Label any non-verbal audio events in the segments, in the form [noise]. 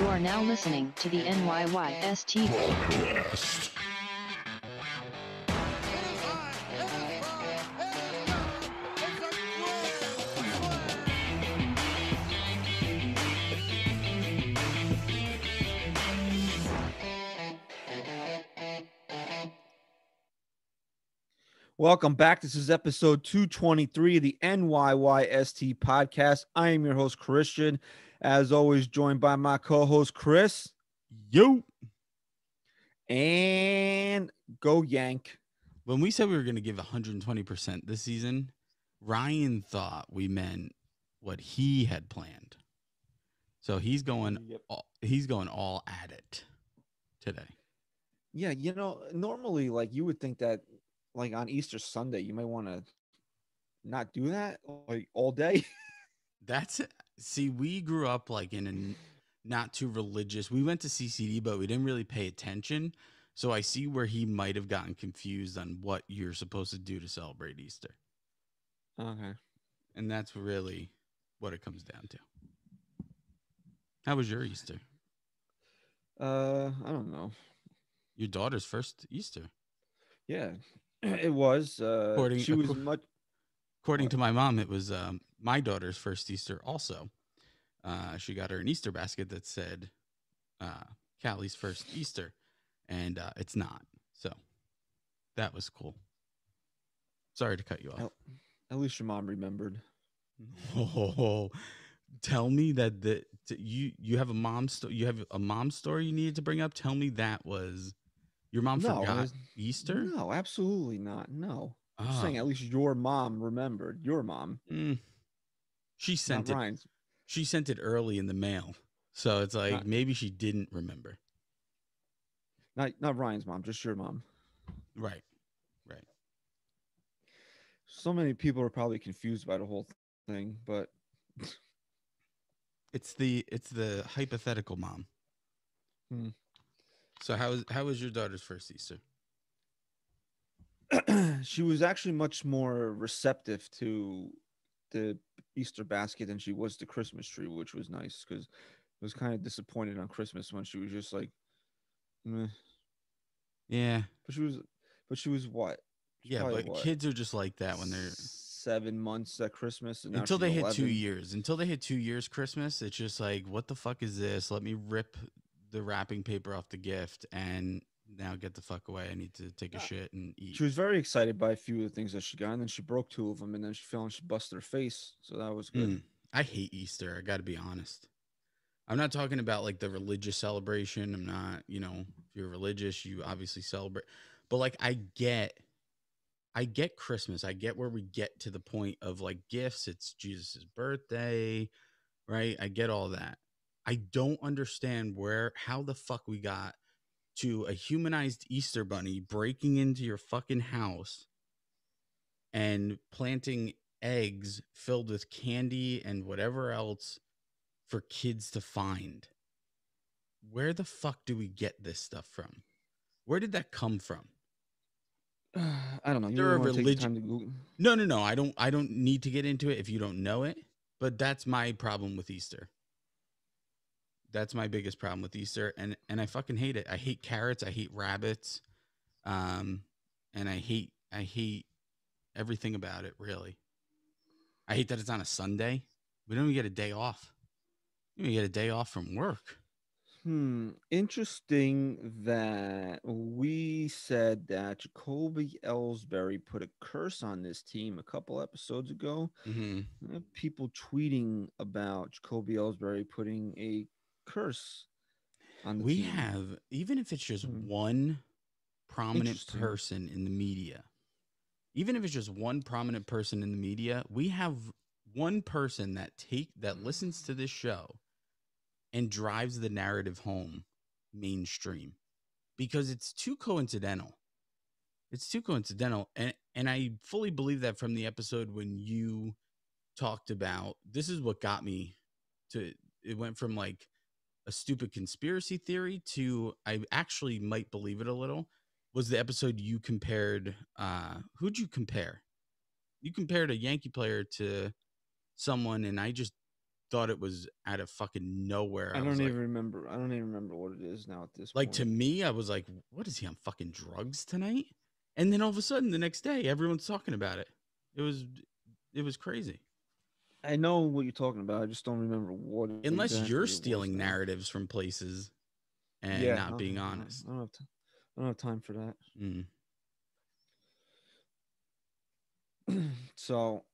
You are now listening to the NYYST. Podcast. Welcome back. This is episode 223 of the NYYST podcast. I am your host, Christian. As always, joined by my co host, Chris. Yo. And go Yank. When we said we were going to give 120% this season, Ryan thought we meant what he had planned. So he's going Yep. all, he's going all at it today. Yeah, you know, normally, like you would think that, like on Easter Sunday, you might want to not do that like all day. [laughs] That's see we grew up like in a not too religious. We went to CCD but we didn't really pay attention. So I see where he might have gotten confused on what you're supposed to do to celebrate Easter. okay. And that's really what it comes down to. How was your Easter? Uh, I don't know. Your daughter's first Easter. Yeah, [clears throat] it was. Uh, According- she was much. According to my mom, it was um, my daughter's first Easter also. Uh, she got her an Easter basket that said uh, Callie's first Easter, and uh, it's not. So that was cool. Sorry to cut you off. Oh. At least your mom remembered. Oh, [laughs] tell me that the t- you you have a mom sto- you have a mom story you needed to bring up. Tell me that was your mom No, forgot was- Easter. No, absolutely not. No. I'm Oh, saying at least your mom remembered. Your mom, mm. She not sent it. Ryan's. she sent it early in the mail. So it's like Not- maybe she didn't remember. Not not Ryan's mom, just your mom. Right. Right. So many people are probably confused by the whole thing, but [laughs] It's the it's the hypothetical mom. Hmm. So how was how was your daughter's first Easter? [clears throat] she was actually much more receptive to the Easter basket than she was the Christmas tree, which was nice because I was kind of disappointed on Christmas when she was just like, Meh. Yeah. but she was, but she was what? She's Yeah, but what, kids are just like that when they're seven months at Christmas and until they she's hit two years. Until they hit two years Christmas, it's just like, what the fuck is this? Let me rip the wrapping paper off the gift and now get the fuck away. I need to take a Yeah. shit and eat. She was very excited by a few of the things that she got, and then she broke two of them, and then she fell and she busted her face. So that was good. Mm. I hate Easter. I got to be honest. I'm not talking about like the religious celebration. I'm not, you know, if you're religious, you obviously celebrate. But like I get I get Christmas. I get where we get to the point of like gifts. It's Jesus' birthday, right? I get all that. I don't understand where how the fuck we got to a humanized Easter bunny breaking into your fucking house and planting eggs filled with candy and whatever else for kids to find. Where the fuck do we get this stuff from? Where did that come from? [sighs] I don't know. There are wanna take the religi- time to Google? No, no, no. I don't I don't need to get into it if you don't know it, but that's my problem with Easter. That's my biggest problem with Easter and and I fucking hate it. I hate carrots, I hate rabbits. Um and I hate I hate everything about it, really. I hate that it's on a Sunday. We don't even get a day off. We get a day off from work. Hmm. Interesting that we said that Jacoby Ellsbury put a curse on this team a couple episodes ago. Mm-hmm. People tweeting about Jacoby Ellsbury putting a curse on We team. have, even if it's just Hmm. one prominent person in the media, even if it's just one prominent person in the media, we have one person that take that listens to this show and drives the narrative home mainstream because it's too coincidental. It's too coincidental. And and I fully believe that from the episode when you talked about this is what got me to it went from like a stupid conspiracy theory to I actually might believe it a little was the episode you compared uh who'd you compare? You compared a Yankee player to someone and I just thought it was out of fucking nowhere. I was don't like, even remember. I don't even remember what it is now at this like point. to me, I was like, "What is he on fucking drugs tonight?" And then all of a sudden, the next day, everyone's talking about it. It was, it was crazy. I know what you're talking about. I just don't remember what. Unless exactly you're stealing narratives from places and Yeah, not being honest. I don't have. T- I don't have time for that. Mm. [clears throat] so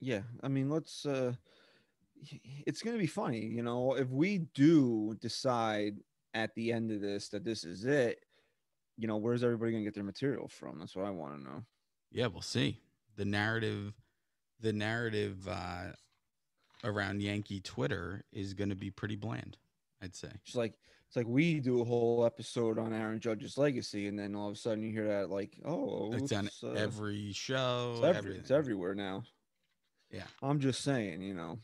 yeah i mean let's uh it's gonna be funny you know if we do decide at the end of this that this is it you know where's everybody gonna get their material from that's what i want to know Yeah, we'll see. The narrative, the narrative uh, around Yankee Twitter is going to be pretty bland. I'd say. it's like it's like we do a whole episode on aaron judge's legacy and then all of a sudden you hear that like oh It's on uh, every show. it's, every, it's everywhere now Yeah. i'm just saying you know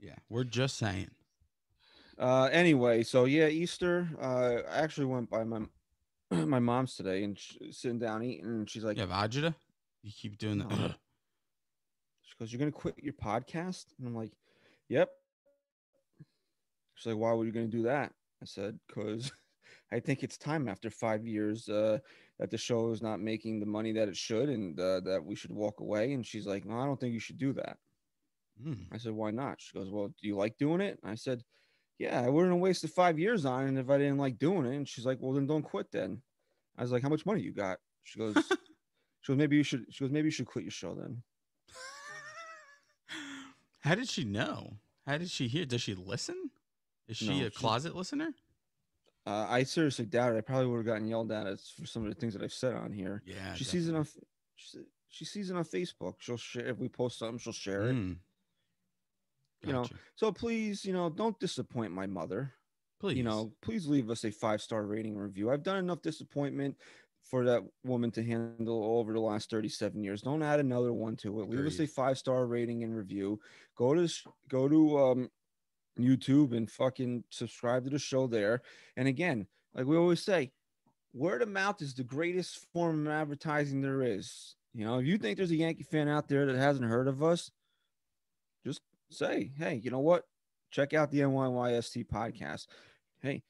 Yeah, we're just saying. Uh, anyway, so yeah, Easter. Uh, I actually went by my [clears throat] my mom's today and sh- sitting down eating, and she's like, You have agita? You keep doing that. [clears throat] Goes, "You're gonna quit your podcast?" And I'm like, "Yep." She's like, "Why were you gonna do that?" I said, "Cause [laughs] I think it's time after five years uh, that the show is not making the money that it should, and uh, that we should walk away." And she's like, "No, I don't think you should do that." Mm. I said, "Why not?" She goes, "Well, do you like doing it?" I said, "Yeah, I wouldn't have wasted five years on it if I didn't like doing it." And she's like, "Well, then don't quit then." I was like, "How much money you got?" She goes, [laughs] "She goes, maybe you should." She goes, "Maybe you should quit your show then." How did she know? How did she hear? Does she listen? Is she No, a she's- closet listener? Uh, I seriously doubt it. I probably would have gotten yelled at for some of the things that I've said on here. Yeah. she sees it on. F- She, she sees it on Facebook. She'll share if we post something. She'll share it. Mm. You know, So please, you know, don't disappoint my mother. please. you know, please leave us a five star rating and review. I've done enough disappointment for that woman to handle over the last 37 years. Don't add another one to it. Leave us a five star rating and review. Go to go to um YouTube and fucking subscribe to the show there. And again, like we always say, word of mouth is the greatest form of advertising there is. You know, if you think there's a Yankee fan out there that hasn't heard of us, just say, hey, you know what? Check out the NYYST podcast. Hey,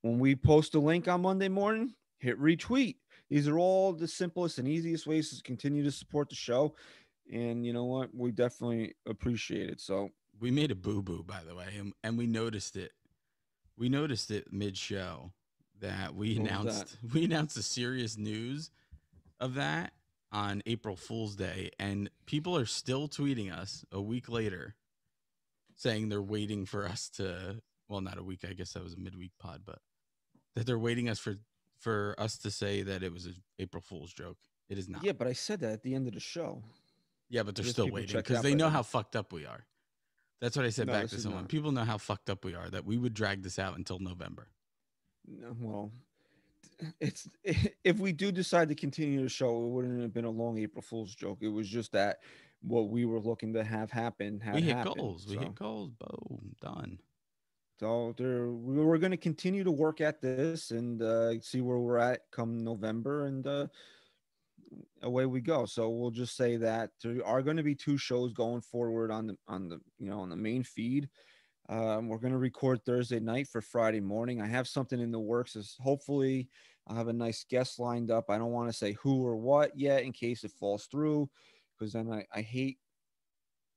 when we post a link on Monday morning, hit retweet. These are all the simplest and easiest ways to continue to support the show. And you know what? We definitely appreciate it. So we made a boo boo, by the way, and, and we noticed it. We noticed it mid show that we What was that? announced [laughs] we announced the serious news of that on April Fool's Day, and people are still tweeting us a week later saying they're waiting for us to well not a week, I guess that was a midweek pod, but that they're waiting us for for us to say that it was an April Fool's joke. It is not. yeah, but I said that at the end of the show. Yeah, but they're still waiting because they know how fucked up we are. That's what I said No, back to someone. not. People know how fucked up we are that we would drag this out until November. No, Well, it's [laughs] if we do decide to continue the show, it wouldn't have been a long April Fool's joke. It was just that what we were looking to have happen had we hit happened. goals. We hit goals. Boom. Done. So there, we we're going to continue to work at this and uh, see where we're at come November, and uh, away we go. So we'll just say that there are going to be two shows going forward on the on the you know on the main feed. Um, we're going to record Thursday night for Friday morning. I have something in the works. Is hopefully I'll have a nice guest lined up. I don't want to say who or what yet in case it falls through, because then I, I hate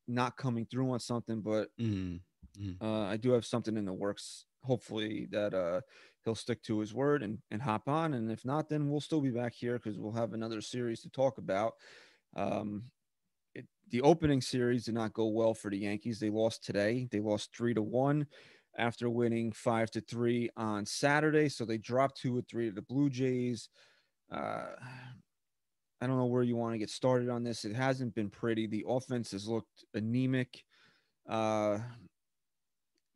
not coming through on something. But Mm. Uh, I do have something in the works. Hopefully that uh, he'll stick to his word and, and hop on. And if not, then we'll still be back here because we'll have another series to talk about. Um, it, the opening series did not go well for the Yankees. They lost today. They lost three to one after winning five to three on Saturday. So they dropped two or three to the Blue Jays. Uh, I don't know where you want to get started on this. It hasn't been pretty. The offense has looked anemic. Uh,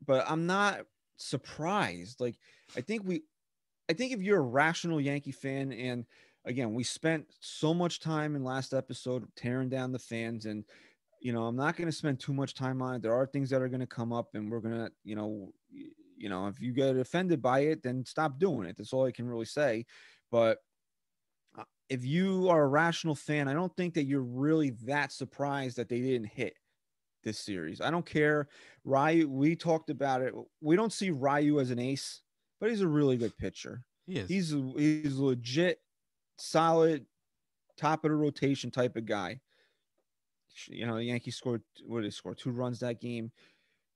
but I'm not surprised. Like, I think we, I think if you're a rational Yankee fan, and again, we spent so much time in last episode tearing down the fans, and you know, I'm not going to spend too much time on it. There are things that are going to come up, and we're going to, you know, you know, if you get offended by it, then stop doing it. That's all I can really say. But uh, if you are a rational fan, I don't think that you're really that surprised that they didn't hit. This series. I don't care. Ryu, we talked about it. We don't see Ryu as an ace, but he's a really good pitcher. He is. He's he's legit, solid, top of the rotation type of guy. You know, the Yankees scored what did they score? Two runs that game.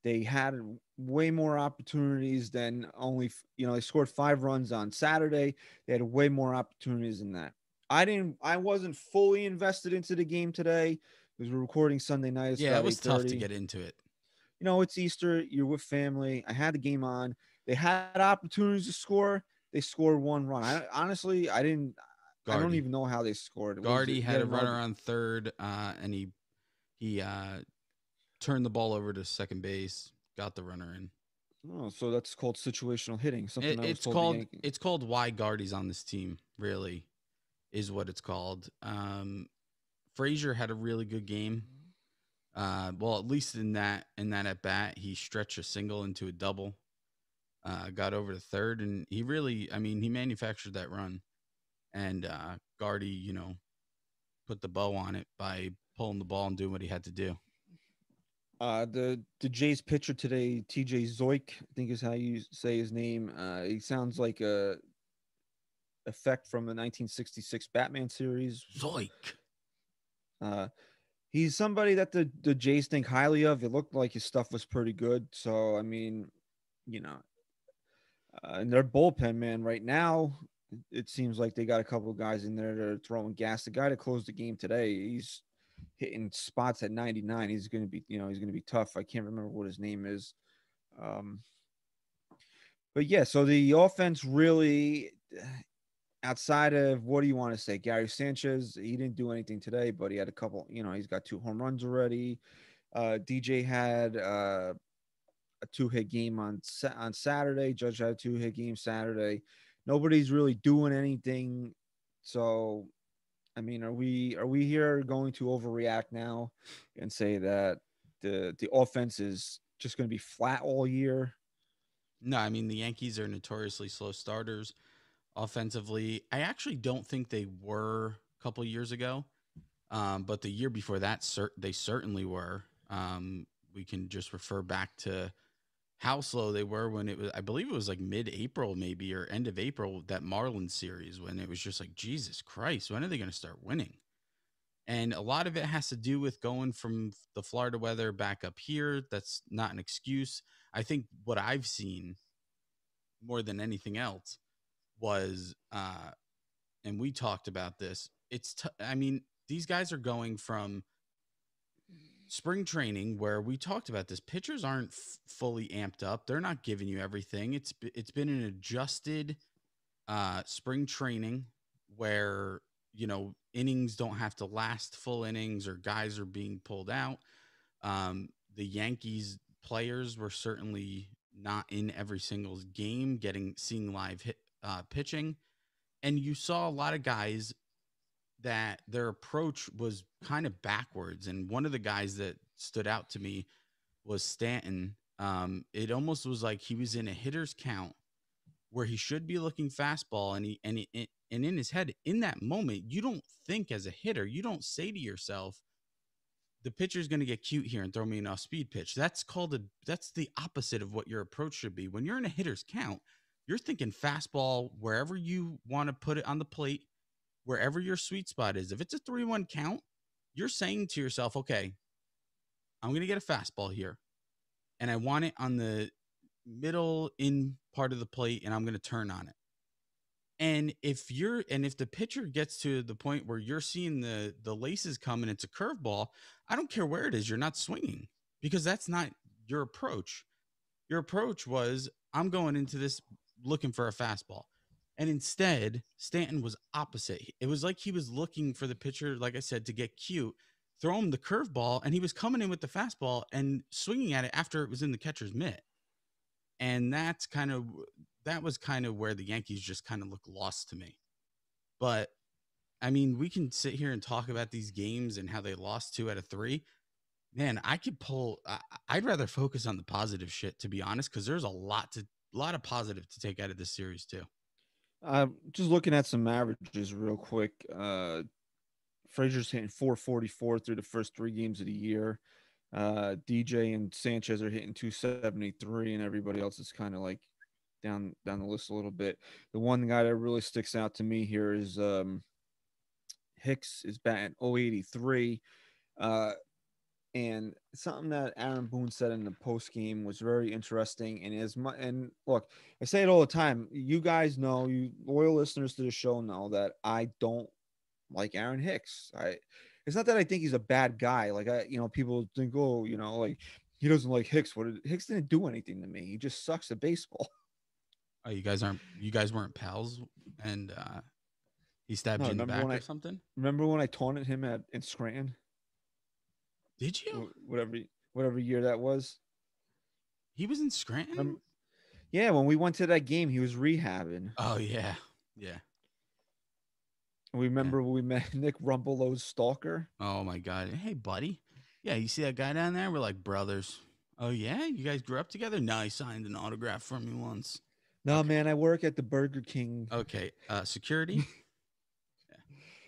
They had way more opportunities than only you know they scored five runs on Saturday. They had way more opportunities than that. I didn't. I wasn't fully invested into the game today because we're recording Sunday night. It's yeah, it was tough to get into it. you know, it's Easter, you're with family. I had the game on. They had opportunities to score. They scored one run. I honestly, I didn't. I don't even know how they scored. Gardy had a run- runner on third, uh, and he he uh, turned the ball over to second base, got the runner in. Oh, so that's called situational hitting. Something It, it's called it's called why Gardy's on this team. Really, is what it's called. Um, Frazier had a really good game. Uh, well, at least in that in that at bat, he stretched a single into a double. Uh, got over to third, and he really, I mean, he manufactured that run. And uh, Gardy, you know, put the bow on it by pulling the ball and doing what he had to do. Uh, the the Jays pitcher today, T.J. Zeuch, I think is how you say his name. Uh, he sounds like a effect from the 1966 Batman series. Zoik. Uh, he's somebody that the the Jays think highly of. It looked like his stuff was pretty good. So I mean, you know, uh, and their bullpen man right now, it seems like they got a couple of guys in there that are throwing gas. The guy that closed the game today, he's hitting spots at 99. He's going to be, you know, he's going to be tough. I can't remember what his name is. Um, but yeah, so the offense really, outside of what do you want to say? Gary Sanchez, he didn't do anything today, but he had a couple, you know, he's got two home runs already. Uh, DJ had uh, a two hit game on on Saturday. Judge had a two hit game Saturday. Nobody's really doing anything. So, I mean, are we are we here going to overreact now and say that the the offense is just going to be flat all year? No, I mean the Yankees are notoriously slow starters offensively. I actually don't think they were a couple years ago, um, but the year before that, cer- they certainly were. Um, we can just refer back to how slow they were when it was. I believe it was like mid-April, maybe or end of April, that Marlins series when it was just like Jesus Christ, when are they going to start winning? And a lot of it has to do with going from the Florida weather back up here. That's not an excuse. I think what I've seen more than anything else was, uh, and we talked about this. It's, t- I mean, these guys are going from spring training where we talked about this. Pitchers aren't f- fully amped up. They're not giving you everything. It's it's been an adjusted uh, spring training where you know innings don't have to last full innings or guys are being pulled out. Um, the Yankees players were certainly not in every single game, getting seeing live hit, uh, pitching, and you saw a lot of guys that their approach was kind of backwards. And one of the guys that stood out to me was Stanton. Um, it almost was like he was in a hitter's count where he should be looking fastball, and he and he, and in his head, in that moment, you don't think as a hitter, you don't say to yourself, the pitcher's going to get cute here and throw me an off speed pitch. That's called a that's the opposite of what your approach should be. When you're in a hitter's count, you're thinking fastball wherever you want to put it on the plate, wherever your sweet spot is. If it's a 3-1 count, you're saying to yourself, "Okay, I'm going to get a fastball here and I want it on the middle in part of the plate and I'm going to turn on it." And if you're and if the pitcher gets to the point where you're seeing the the laces come and it's a curveball, I don't care where it is, you're not swinging because that's not your approach. Your approach was I'm going into this looking for a fastball. And instead, Stanton was opposite. It was like he was looking for the pitcher, like I said, to get cute, throw him the curveball, and he was coming in with the fastball and swinging at it after it was in the catcher's mitt. And that's kind of that was kind of where the Yankees just kind of look lost to me. But I mean, we can sit here and talk about these games and how they lost two out of three. Man, I could pull. I, I'd rather focus on the positive shit, to be honest, because there's a lot to, a lot of positive to take out of this series too. Uh, just looking at some averages real quick. Uh, Frazier's hitting 444 through the first three games of the year. Uh, DJ and Sanchez are hitting 273, and everybody else is kind of like down down the list a little bit. The one guy that really sticks out to me here is um, Hicks is batting 083. Uh, and something that Aaron Boone said in the post game was very interesting. And as much and look, I say it all the time. You guys know, you loyal listeners to the show know that I don't like Aaron Hicks. I it's not that I think he's a bad guy. Like I, you know, people think, oh, you know, like he doesn't like Hicks. What did, Hicks didn't do anything to me. He just sucks at baseball. [laughs] Oh, you guys aren't you guys weren't pals and uh he stabbed No, you in the back or I- something? Remember when I taunted him at in Scranton, Did you? Whatever whatever year that was? He was in Scranton? Remember- Yeah, when we went to that game, he was rehabbing. oh yeah. Yeah. We remember when we met [laughs] Nick Rumbelow's stalker. Oh my god. Hey buddy. Yeah, you see that guy down there? We're like brothers. Oh yeah? You guys grew up together? No, he signed an autograph for me once. No, man, I work at the Burger King. Okay. Uh security? [laughs]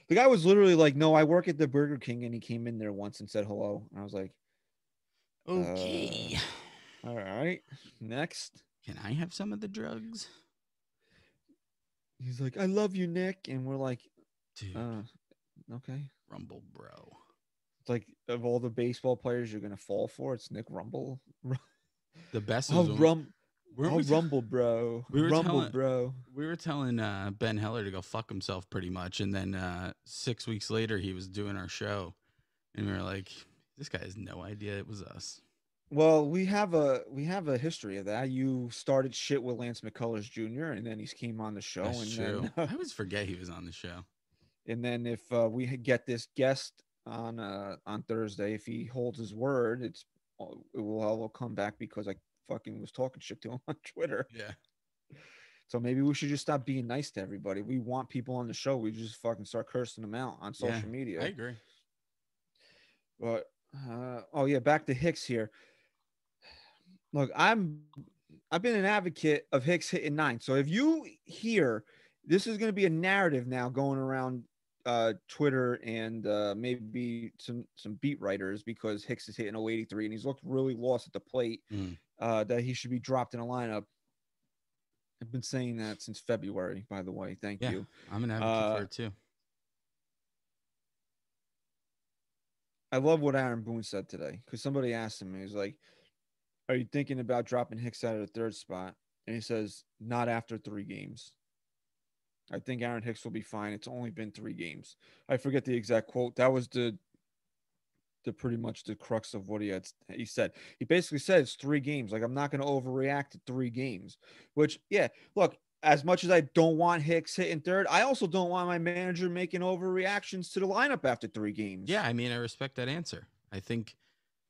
The guy was literally like, "No, I work at the Burger King," and he came in there once and said hello. And I was like, okay. "All right, next." Can I have some of the drugs? He's like, "I love you, Nick," and we're like, Dude, uh, "Okay." Rumble bro. It's like of all the baseball players you're gonna fall for, it's Nick Rumble. [laughs] The best Oh, is when- rum, weren't oh, Rumble, bro. we were Rumble, telling- bro. we were telling uh, Ben Heller to go fuck himself pretty much. And then uh, six weeks later, he was doing our show. And we were like, this guy has no idea it was us. Well, we have a we have a history of that. You started shit with Lance McCullers Jr. and then he came on the show, That's and true. then [laughs] I always forget he was on the show. and then if uh, we get this guest on uh on Thursday, if he holds his word, it's uh, it will all come back because I fucking was talking shit to him [laughs] on Twitter. Yeah. So maybe we should just stop being nice to everybody. We want people on the show. We just fucking start cursing them out on social Yeah, media. I agree. But uh, oh yeah, back to Hicks here. Look, I'm I've been an advocate of Hicks hitting nine. So if you hear this is going to be a narrative now going around uh, Twitter and uh, maybe some some beat writers because Hicks is hitting 083 and he's looked really lost at the plate. Mm. Uh, that he should be dropped in a lineup. I've been saying that since February, by the way. Thank Yeah. you. I'm an advocate Uh, for it too. I love what Aaron Boone said today because somebody asked him, he was like, Are you thinking about dropping Hicks out of the third spot? And he says, Not after three games. I think Aaron Hicks will be fine. It's only been three games. I forget the exact quote. That was the the pretty much the crux of what he had he said. He basically said it's three games. Like I'm not gonna overreact to three games. Which yeah, look, as much as I don't want Hicks hitting third, I also don't want my manager making overreactions to the lineup after three games. Yeah, I mean, I respect that answer. I think,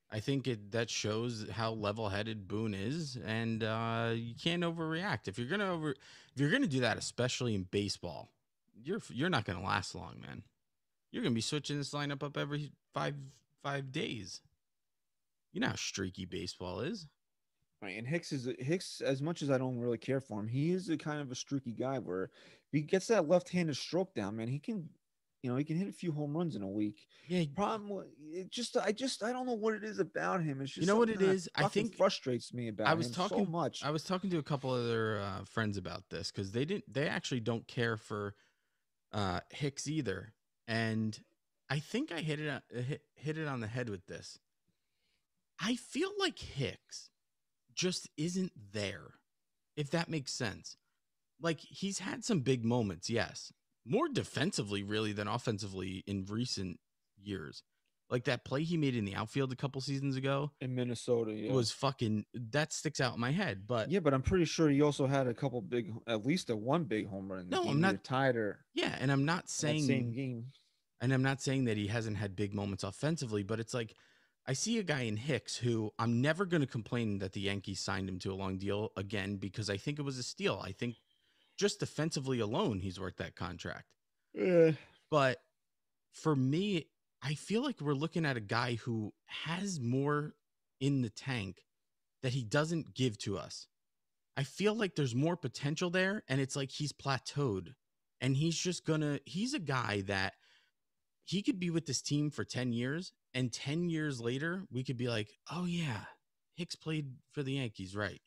I think it that shows how level-headed Boone is, and uh, you can't overreact. If you're gonna over, if you're gonna do that, especially in baseball, you're you're not gonna last long, man. You're gonna be switching this lineup up every five five days. You know how streaky baseball is. Right, and Hicks is Hicks. As much as I don't really care for him, he is a kind of a streaky guy. Where if he gets that left-handed stroke down, man, he can, you know, he can hit a few home runs in a week. Yeah, Problem, wa- it just, I just, I don't know what it is about him. It's just you know what it is? I think- frustrates me about I was him so talking- much. I was talking to a couple other uh, friends about this because they didn't. They actually don't care for uh, Hicks either, and I think I hit it on- uh, hit, hit it on the head with this. I feel like Hicks just isn't there, if that makes sense. Like he's had some big moments, yes, more defensively really than offensively in recent years. Like that play he made in the outfield a couple seasons ago in Minnesota, yeah. was fucking that sticks out in my head. But yeah, but I'm pretty sure he also had a couple big, at least a one big home run. in No, game, I'm not tied or Yeah, and I'm not that same saying game. And I'm not saying that he hasn't had big moments offensively, but it's like I see a guy in Hicks who I'm never going to complain that the Yankees signed him to a long deal again because I think it was a steal. I think just defensively alone he's worth that contract. Eh, But for me, I feel like we're looking at a guy who has more in the tank that he doesn't give to us. I feel like there's more potential there, and it's like he's plateaued. And he's just gonna, he's a guy that he could be with this team for 10 years and 10 years later we could be like, "Oh yeah, Hicks played for the Yankees, right?"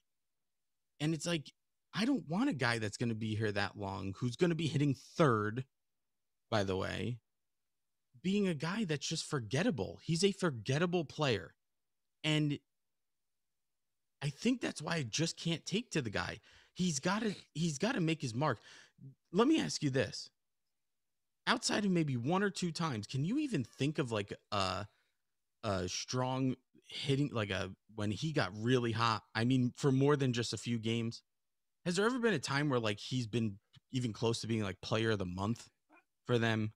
And it's like I don't want a guy that's going to be here that long who's going to be hitting third by the way, being a guy that's just forgettable. He's a forgettable player. And I think that's why I just can't take to the guy. He's got to he's got to make his mark. Let me ask you this. Outside of maybe one or two times, can you even think of like a a strong hitting like a when he got really hot? I mean, for more than just a few games. Has there ever been a time where like he's been even close to being like player of the month for them?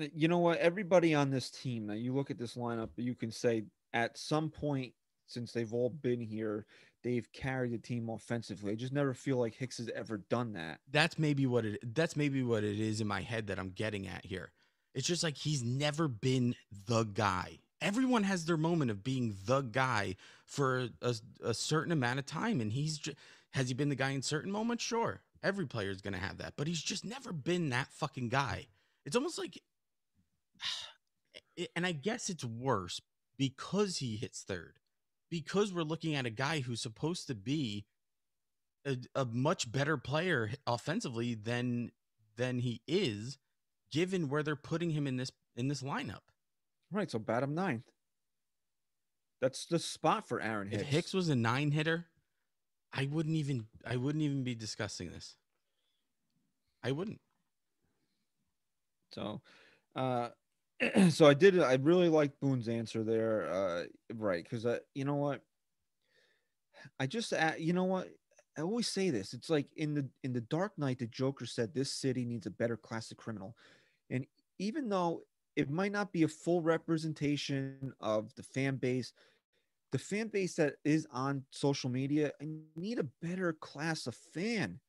Uh, you know what? Everybody on this team, now you look at this lineup, you can say at some point since they've all been here, they've carried the team offensively. I just never feel like Hicks has ever done that. That's maybe what it that's maybe what it is in my head that I'm getting at here. It's just like he's never been the guy. Everyone has their moment of being the guy for a, a certain amount of time, and he's just, has he been the guy in certain moments? Sure, every player is going to have that, but he's just never been that fucking guy. It's almost like, [sighs] and I guess it's worse because he hits third because we're looking at a guy who's supposed to be a, a much better player offensively than than he is, given where they're putting him in this in this lineup. Right. So bat him ninth. That's the spot for Aaron Hicks. If Hicks was a nine hitter, I wouldn't even I wouldn't even be discussing this. I wouldn't. So, uh, [clears throat] so I did. I really like Boone's answer there. Uh, right, because I, you know what, I just, you know what, I always say this. It's like in the in the Dark Knight, the Joker said this city needs a better class of criminal, and even though it might not be a full representation of the fan base, the fan base that is on social media, I need a better class of fan.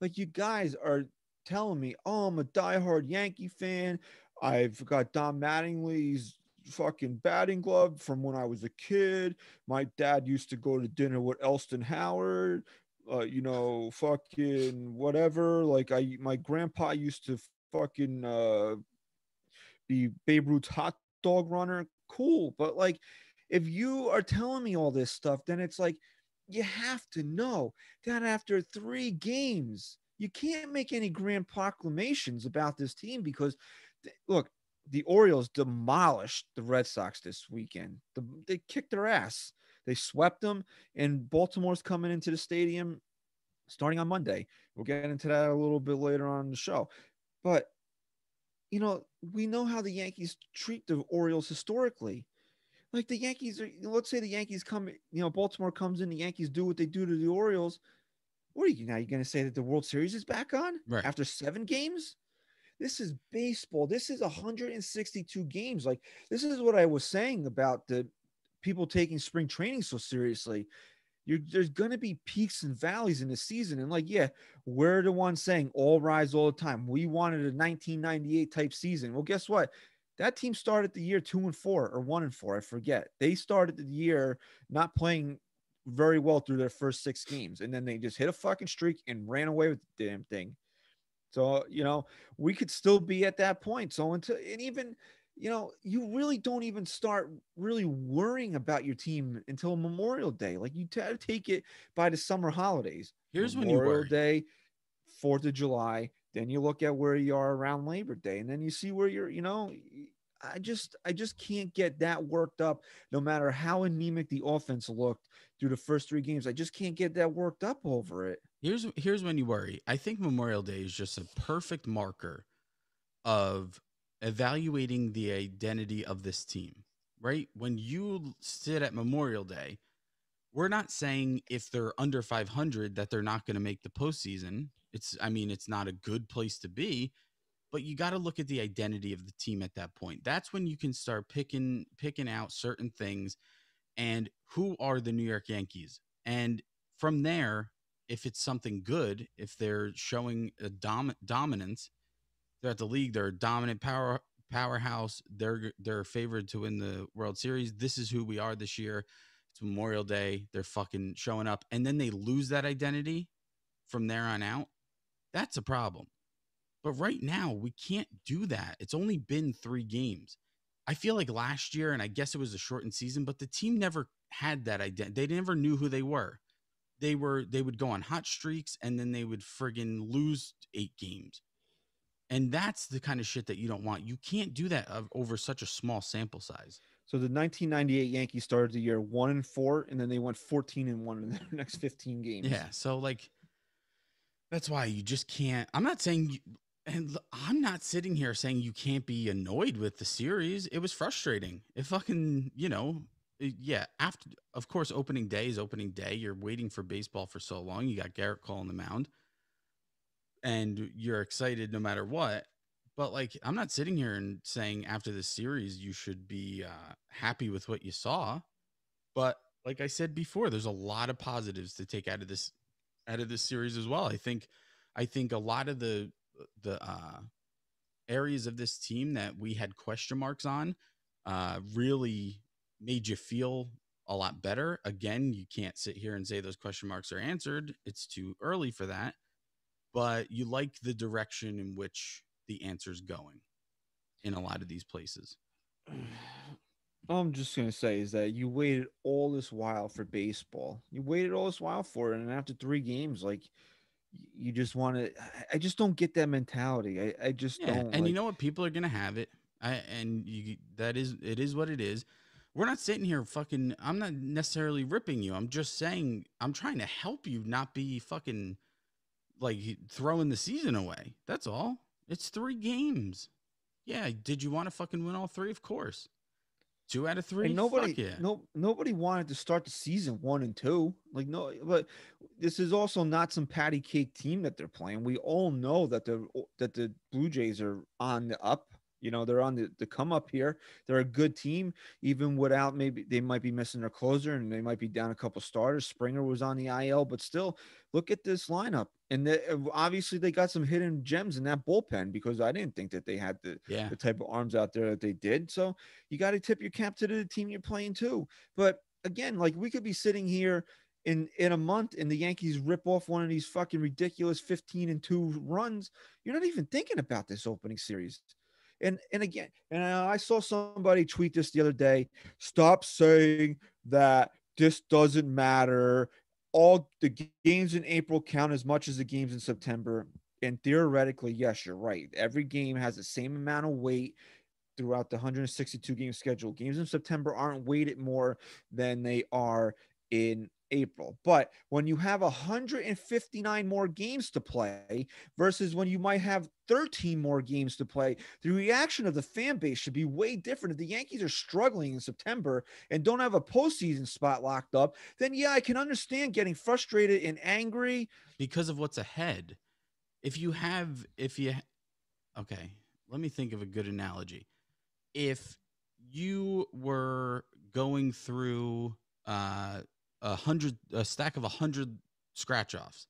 Like you guys are telling me, oh, I'm a diehard Yankee fan. I've got Don Mattingly's fucking batting glove from when I was a kid. My dad used to go to dinner with Elston Howard. Uh, you know, fucking whatever. Like I, my grandpa used to fucking uh, be Babe Ruth's hot dog runner. Cool, but like, if you are telling me all this stuff, then it's like you have to know that after three games, you can't make any grand proclamations about this team because look, the Orioles demolished the Red Sox this weekend. The, they kicked their ass. They swept them, and Baltimore's coming into the stadium starting on Monday. We'll get into that a little bit later on in the show. But, you know, we know how the Yankees treat the Orioles historically. Like the Yankees are, let's say the Yankees come, you know, Baltimore comes in, the Yankees do what they do to the Orioles. What are you now? You're going to say that the World Series is back on right. after seven games? This is baseball. This is 162 games. Like this is what I was saying about the people taking spring training so seriously. You're, there's going to be peaks and valleys in the season. And like, yeah, we're the ones saying all rise all the time. We wanted a 1998 type season. Well, guess what? That team started the year two and four or one and four. I forget. They started the year not playing very well through their first six games. And then they just hit a fucking streak and ran away with the damn thing. So, you know, we could still be at that point. So until and even, you know, you really don't even start really worrying about your team until Memorial Day. Like you t- take it by the summer holidays. Here's Memorial when you worry. Day, Fourth of July. Then you look at where you are around Labor Day, and then you see where you're. You know, I just I just can't get that worked up. No matter how anemic the offense looked through the first three games, I just can't get that worked up over it. Here's here's when you worry. I think Memorial Day is just a perfect marker of evaluating the identity of this team. Right? When you sit at Memorial Day, we're not saying if they're under 500 that they're not going to make the postseason. It's I mean, it's not a good place to be, but you got to look at the identity of the team at that point. That's when you can start picking picking out certain things and who are the New York Yankees. And from there, if it's something good, if they're showing a dom- dominance throughout the league, they're a dominant power powerhouse. They're they're favored to win the World Series. This is who we are this year. It's Memorial Day. They're fucking showing up, and then they lose that identity from there on out. That's a problem. But right now, we can't do that. It's only been three games. I feel like last year, and I guess it was a shortened season, but the team never had that identity. They never knew who they were. They were they would go on hot streaks and then they would friggin' lose eight games. And that's the kind of shit that you don't want. You can't do that of- over such a small sample size. So the 1998 Yankees started the year one and four, and then they went 14 and one in their [laughs] next 15 games. Yeah. So like that's why you just can't I'm not saying you and I'm not sitting here saying you can't be annoyed with the series. It was frustrating. It fucking, you know, yeah, after of course opening day is opening day. You're waiting for baseball for so long. You got Gerrit Cole on the mound. And you're excited no matter what. But like I'm not sitting here and saying after this series you should be uh happy with what you saw. But like I said before, there's a lot of positives to take out of this out of this series as well. I think I think a lot of the the uh areas of this team that we had question marks on uh really made you feel a lot better. Again, you can't sit here and say those question marks are answered. It's too early for that. But you like the direction in which the answer's going in a lot of these places. All I'm just gonna say is that you waited all this while for baseball. You waited all this while for it, and after three games, like you just want to. I just don't get that mentality. I, I just Yeah, don't. and you know what? People are gonna have it. I and you that is it is what it is. We're not sitting here fucking. I'm not necessarily ripping you. I'm just saying I'm trying to help you not be fucking like throwing the season away. That's all. It's three games. Yeah. Did you want to fucking win all three? Of course. Two out of three. And nobody, Fuck yeah. no, nobody wanted to start the season one and two. Like no, but this is also not some patty cake team that they're playing. We all know that the that the Blue Jays are on the up. You know, they're on the, the come up here. They're a good team, even without maybe they might be missing their closer and they might be down a couple starters. Springer was on the IL, but still, look at this lineup. And the, uh, obviously, they got some hidden gems in that bullpen because I didn't think that they had the Yeah. the type of arms out there that they did. So you got to tip your cap to the team you're playing too. But again, like we could be sitting here in in a month and the Yankees rip off one of these fucking ridiculous 15 and 2 runs. You're not even thinking about this opening series. And and again, and I saw somebody tweet this the other day. Stop saying that this doesn't matter. All the games in April count as much as the games in September. And theoretically, yes, you're right. Every game has the same amount of weight throughout the 162 game schedule. Games in September aren't weighted more than they are in April. But when you have 159 more games to play versus when you might have 13 more games to play, the reaction of the fan base should be way different. If the Yankees are struggling in September and don't have a postseason spot locked up, then yeah, I can understand getting frustrated and angry. because of what's ahead. If you have, if you, okay, let me think of a good analogy. If you were going through uh, a hundred, a stack of a hundred scratch offs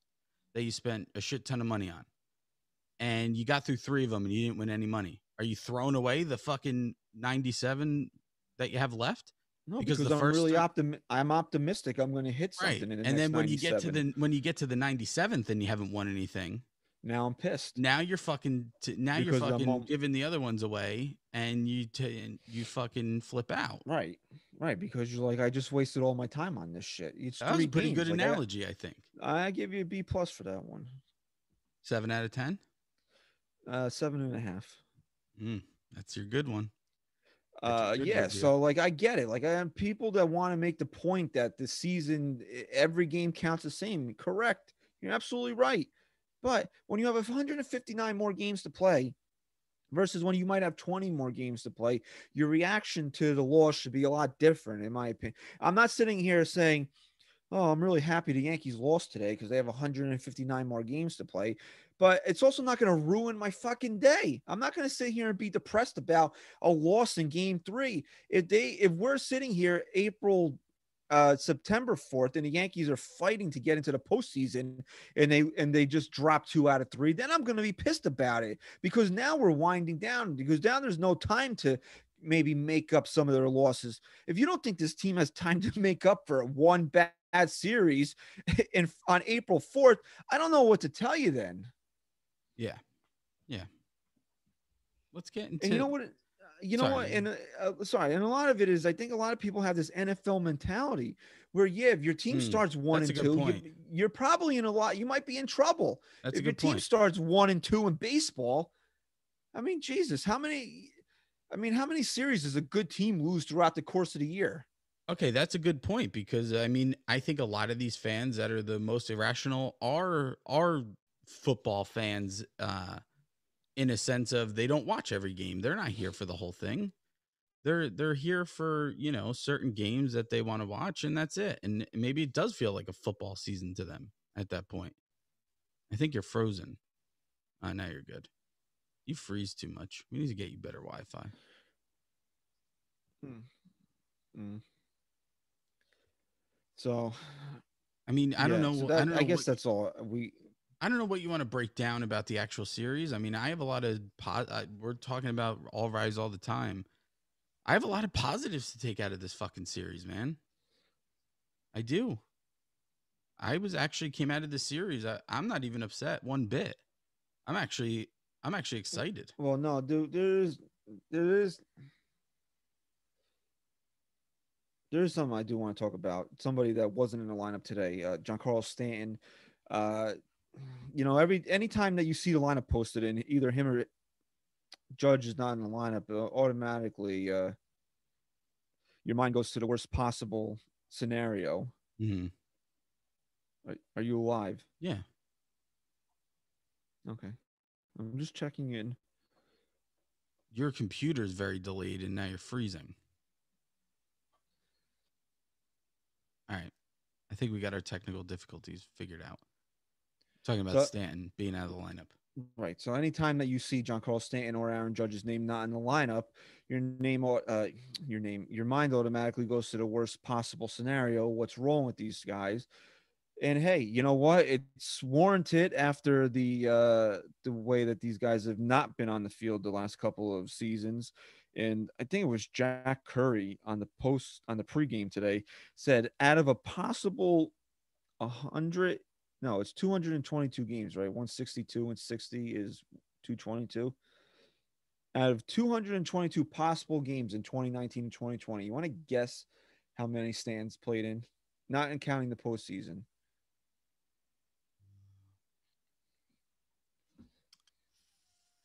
that you spent a shit ton of money on, and you got through three of them and you didn't win any money, are you throwing away the fucking 97 that you have left? No, Because because, the I'm first really three- optim- I'm optimistic I'm going to hit Right. something in the And then when you get to the when you get to the 97th and you haven't won anything, now I'm pissed. now you're fucking t- now Because you're fucking giving the other ones away and you t- and you fucking flip out Right, right. Because you're like, I just wasted all my time on this shit. It's that was a pretty games. good like, analogy i think I, give you a B plus for that one. seven out of ten Uh, seven and a half. mm, that's your good one Uh, yeah. review. So like, I get it. Like, I have people that want to make the point that the season, every game counts the same. Correct. You're absolutely right. But when you have 159 more games to play versus when you might have 20 more games to play, your reaction to the loss should be a lot different, in my opinion. I'm not sitting here saying, oh, I'm really happy the Yankees lost today because they have 159 more games to play. But it's also not going to ruin my fucking day. I'm not going to sit here and be depressed about a loss in game three. If they if we're sitting here April uh September 4th and the Yankees are fighting to get into the postseason and they and they just drop two out of three, then I'm gonna be pissed about it because now we're winding down because now there's no time to maybe make up some of their losses. If you don't think this team has time to [laughs] make up for one bad series [laughs] in on April 4th, I don't know what to tell you then. yeah yeah. Let's get into And you know what? You know what? Sorry. And uh, uh, sorry, and a lot of it is I think a lot of people have this NFL mentality where yeah, if your team Hmm, starts one and two, you, you're probably in a lot. You might be in trouble that's if a your good team point. starts one and two in baseball. I mean, Jesus, how many? I mean, how many series does a good team lose throughout the course of the year? Okay, that's a good point because I mean, I think a lot of these fans that are the most irrational are are football fans uh in a sense of they don't watch every game. They're not here for the whole thing. They're they're here for, you know, certain games that they want to watch and that's it. And maybe it does feel like a football season to them at that point. I think you're frozen. Uh, now you're good. You freeze too much. We need to get you better Wi-Fi. Hmm. Mm. So I mean, I don't know. so I don't know. I guess what- that's all we. I don't know what you want to break down about the actual series. I mean, I have a lot of po- I, we're talking about all rise all the time. I have a lot of positives to take out of this fucking series, man. I do. I was actually came out of the series. I, I'm not even upset one bit. I'm actually I'm actually excited. Well, no, dude, there's there is there's something I do want to talk about. Somebody that wasn't in the lineup today, uh, Giancarlo Stanton. Uh, you know, every anytime that you see the lineup posted and either him or Judge is not in the lineup, uh, automatically uh, your mind goes to the worst possible scenario. Mhm. Are, are you alive? Yeah. Okay, I'm just checking in. Your computer is very delayed and now you're freezing. All right. I think we got our technical difficulties figured out. Talking about So- Stanton being out of the lineup. Right. So anytime that you see Giancarlo Stanton or Aaron Judge's name not in the lineup, your name, uh, your name, your mind automatically goes to the worst possible scenario. What's wrong with these guys? And hey, you know what? It's warranted after the uh, the way that these guys have not been on the field the last couple of seasons. And I think it was Jack Curry on the post on the pregame today said out of a possible a hundred no, it's 222 games, right? 162 and 60 is 222. Out of 222 possible games in 2019 and 2020, you want to guess how many stands played in? Not in counting the postseason.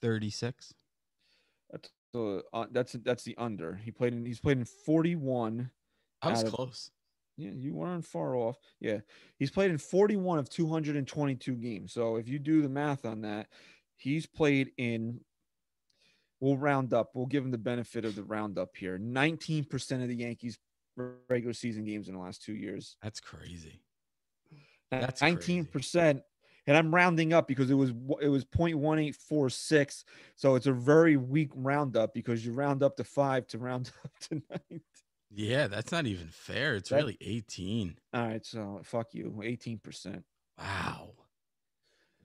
Thirty-six. That's the uh, that's that's the under. He played in he's played in 41. I was close. Yeah, you weren't far off. Yeah, he's played in 41 of 222 games. So if you do the math on that, he's played in. We'll round up. We'll give him the benefit of the roundup here. 19% of the Yankees regular season games in the last two years. That's crazy. That's 19%. And I'm rounding up because it was it was 0.1846. So it's a very weak roundup because you round up to five to round [laughs] up to nine. Yeah, that's not even fair. It's That- really 18. All right, so fuck you. 18%. Wow.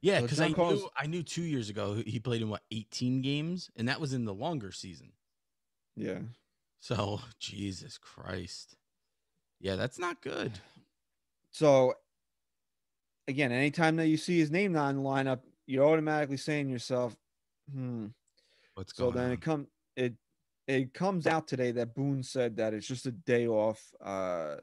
Yeah, because John I knew I knew two years ago he played in what 18 games, and that was in the longer season. Yeah. So Jesus Christ. Yeah, that's not good. [sighs] So again, anytime that you see his name not in the lineup, you're automatically saying to yourself, hmm. What's going on? So then on? it come it it comes out today that Boone said that it's just a day off. Uh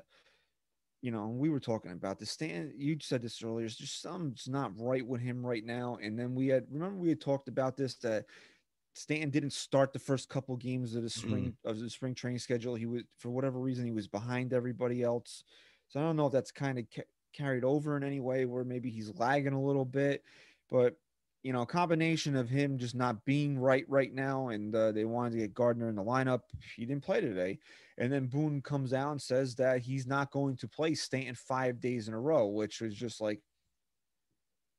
you know, we were talking about this. Stan, you said this earlier. It's just something's not right with him right now. And then we had remember we had talked about this that Stanton didn't start the first couple games of the spring of the spring training schedule. He was for whatever reason he was behind everybody else. So I don't know if that's kind of ca- carried over in any way where maybe he's lagging a little bit, but you know, a combination of him just not being right right now, and uh, they wanted to get Gardner in the lineup. He didn't play today, and then Boone comes out and says that he's not going to play Stanton five days in a row, which was just like,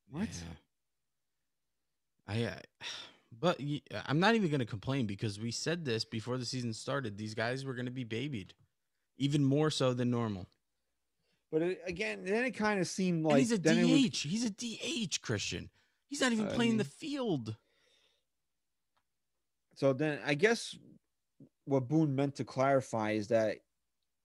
what? Yeah. I, uh, [sighs] but I'm not even going to complain because we said this before the season started. These guys were going to be babied, even more so than normal. But it, again, then it kind of seemed like and he's a it was- DH. He's a DH, Christian. He's not even I playing the mean- field. So then I guess what Boone meant to clarify is that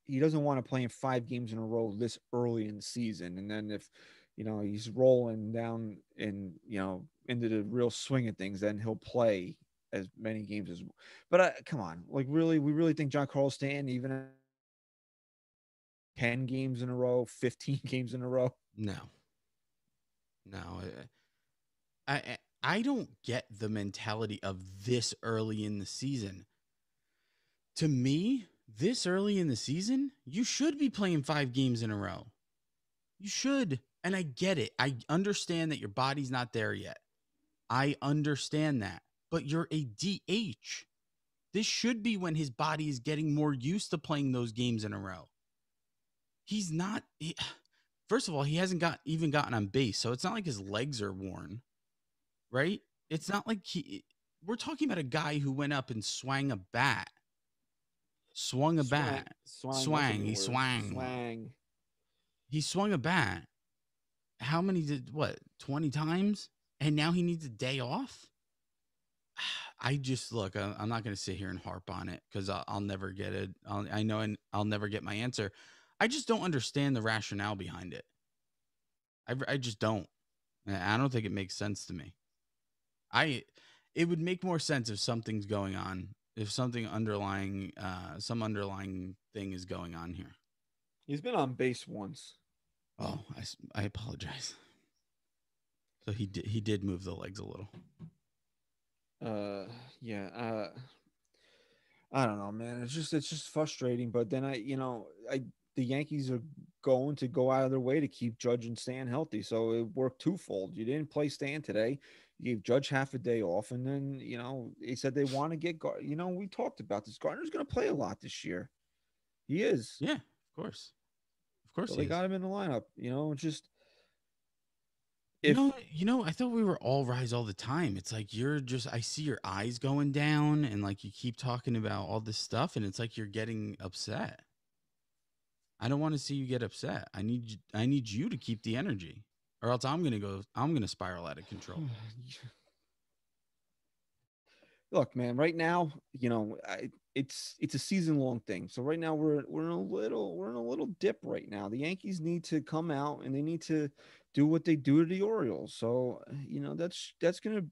he doesn't want to play in five games in a row this early in the season. And then if you know he's rolling down in you know into the real swing of things, then he'll play as many games as. But uh, come on, like really, we really think Giancarlo Stanton even ten games in a row, fifteen [laughs] games in a row. No. No. I, I I don't get the mentality of this early in the season. To me, this early in the season, you should be playing 5 games in a row. You should. And I get it. I understand that your body's not there yet. I understand that. But you're a DH. This should be when his body is getting more used to playing those games in a row. He's not he, [sighs] First of all, he hasn't got even gotten on base, so it's not like his legs are worn. Right? It's not like he we're talking about a guy who went up and swang a bat. Swung a bat. Swang, Swang, he swang. Swang. He swung a bat. How many did what? 20 times? And now he needs a day off? [sighs] I just look, I'm not going to sit here and harp on it because I'll, I'll never get it. I'll, I know and I'll never get my answer. I just don't understand the rationale behind it. I, I just don't. I don't think it makes sense to me. I, it would make more sense if something's going on, if something underlying, uh, some underlying thing is going on here. He's been on base once. Oh, I, I apologize. So he did he did move the legs a little. Uh, yeah. Uh, I don't know, man. It's just it's just frustrating. But then I, you know, I the Yankees are going to go out of their way to keep Judge and Stan healthy. So it worked twofold. You didn't play Stan today. You gave Judge half a day off, and then you know he said they want to get. Gar- You know, we talked about this. Gardner's going to play a lot this year. He is. Yeah, of course, of course. So they is. got him in the lineup. You know, just you if know, you know, I thought we were all rise all the time. It's like you're just I see your eyes going down and like you keep talking about all this stuff and it's like you're getting upset. I don't want to see you get upset. I need you- I need you to keep the energy or else I'm going to go I'm going to spiral out of control. [sighs] Look, man, right now, you know, I, it's it's a season long thing. So right now we're we're in a little we're in a little dip right now. The Yankees need to come out and they need to do what they do to the Orioles. So, you know, that's that's going to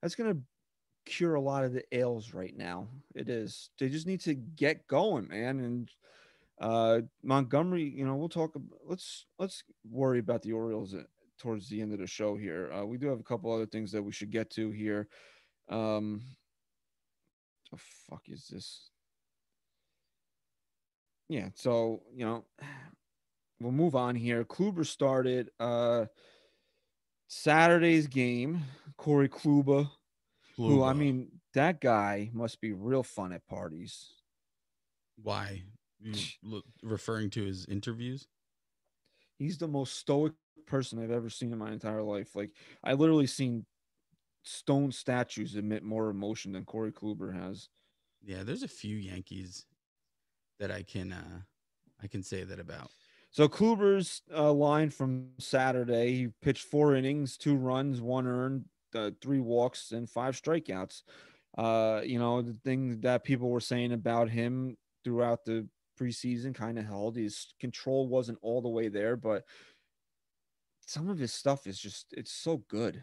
that's going to cure a lot of the ails right now. It is. They just need to get going, man, and uh Montgomery, you know, we'll talk let's let's worry about the Orioles uh, towards the end of the show here. Uh, we do have a couple other things that we should get to here. Um, the fuck is this? Yeah, so you know, [sighs] we'll move on here. Kluber started uh Saturday's game. Corey Kluber, who I mean, that guy must be real fun at parties. why? You referring to his interviews? He's the most stoic person I've ever seen in my entire life. Like I literally seen stone statues emit more emotion than Corey Kluber has. Yeah, there's a few Yankees that I can uh I can say that about. So Kluber's uh, line from Saturday, he pitched four innings, two runs, one earned, uh, three walks, and five strikeouts. Uh, you know, the thing that people were saying about him throughout the preseason kind of held. His control wasn't all the way there, but some of his stuff is just it's so good.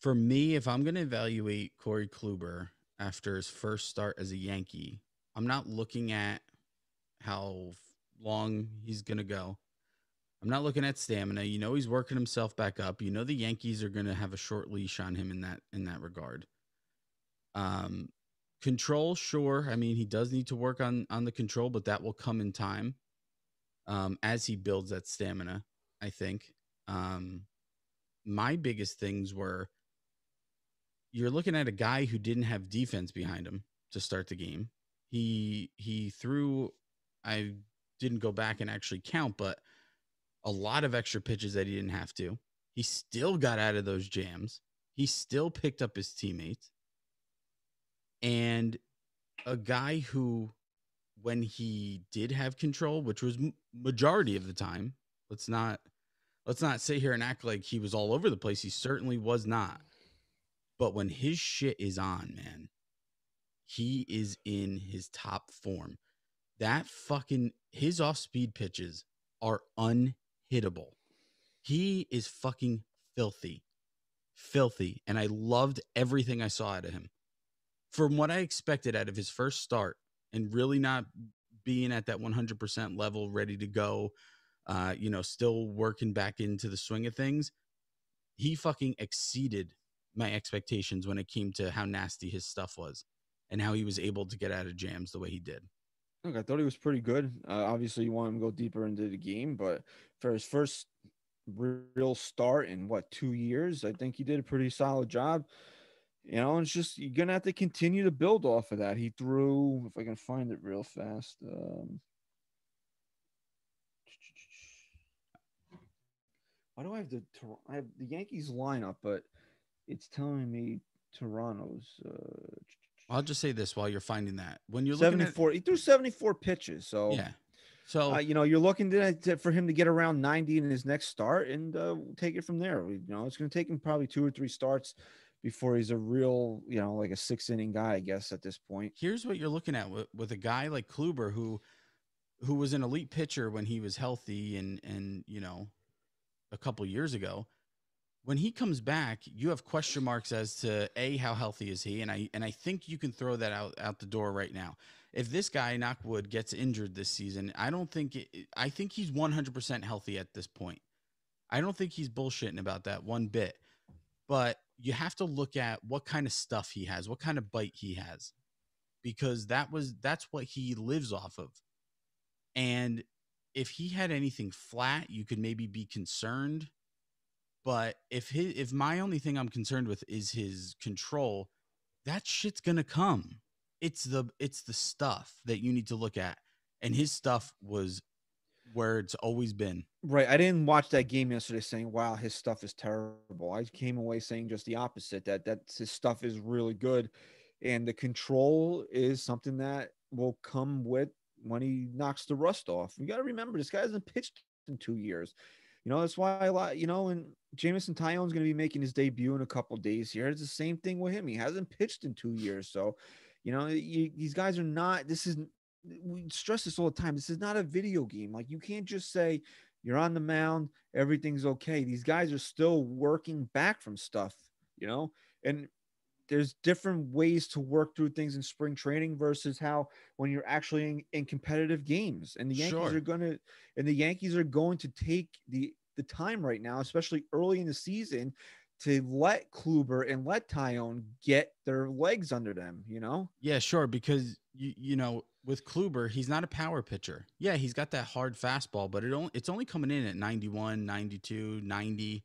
For me, if I'm going to evaluate Corey Kluber after his first start as a Yankee, I'm not looking at how long he's going to go. I'm not looking at stamina. You know he's working himself back up. You know the Yankees are going to have a short leash on him in that in that regard. Um control sure. I mean he does need to work on on the control, but that will come in time. Um as he builds that stamina, I think. Um my biggest things were you're looking at a guy who didn't have defense behind him to start the game. He he threw I didn't go back and actually count, but a lot of extra pitches that he didn't have to. He still got out of those jams. He still picked up his teammates. And a guy who when he did have control, which was majority of the time, let's not let's not sit here and act like he was all over the place. He certainly was not. But when his shit is on, man, he is in his top form. That fucking his off speed pitches are unhittable. He is fucking filthy. Filthy. And I loved everything I saw out of him. From what I expected out of his first start and really not being at that 100% level, ready to go, uh, you know, still working back into the swing of things, he fucking exceeded my expectations when it came to how nasty his stuff was and how he was able to get out of jams the way he did. Look, I thought he was pretty good. Uh, obviously, you want him to go deeper into the game, but for his first real start in what two years, I think he did a pretty solid job. You know, it's just you're gonna have to continue to build off of that. He threw, if I can find it real fast. Um, why do I have the I have the Yankees lineup, but it's telling me Toronto's uh, I'll just say this while you're finding that. When you're looking at 74. He threw 74 pitches, so yeah. So uh, you know you're looking to, to- for him to get around 90 in his next start and uh, take it from there. You know, it's going to take him probably two or three starts before he's a real, you know, like a six inning guy, I guess, at this point. here's what you're looking at with, with a guy like Kluber who who was an elite pitcher when he was healthy and and you know a couple years ago. When he comes back you have question marks as to a how healthy is he? And I and I think you can throw that out out the door right now. If this guy Knockwood gets injured this season I don't think it, I think he's 100% healthy at this point. I don't think he's bullshitting about that one bit. But you have to look at what kind of stuff he has what kind of bite he has because that was that's what he lives off of. And if he had anything flat, you could maybe be concerned. But if his if my only thing I'm concerned with is his control, that shit's gonna come. It's the it's the stuff that you need to look at. And his stuff was where it's always been. Right. I didn't watch that game yesterday saying, wow, his stuff is terrible. I came away saying just the opposite that that his stuff is really good. And the control is something that will come with when he knocks the rust off. You got to remember this guy hasn't pitched in two years. You know, that's why a lot, you know, and Jameson Taillon's going to be making his debut in a couple days here. It's the same thing with him. He hasn't pitched in two years. So, you know, you, these guys are not, this is, we stress this all the time. This is not a video game. Like, you can't just say, you're on the mound, everything's okay. These guys are still working back from stuff, you know, and there's different ways to work through things in spring training versus how when you're actually in, in competitive games. And the Yankees Sure. are gonna and the Yankees are going to take the the time right now, especially early in the season, to let Kluber and let Taillon get their legs under them, you know? Yeah, sure. Because you you know with Kluber, he's not a power pitcher. Yeah, he's got that hard fastball, but it only it's only coming in at 91, 92, 90.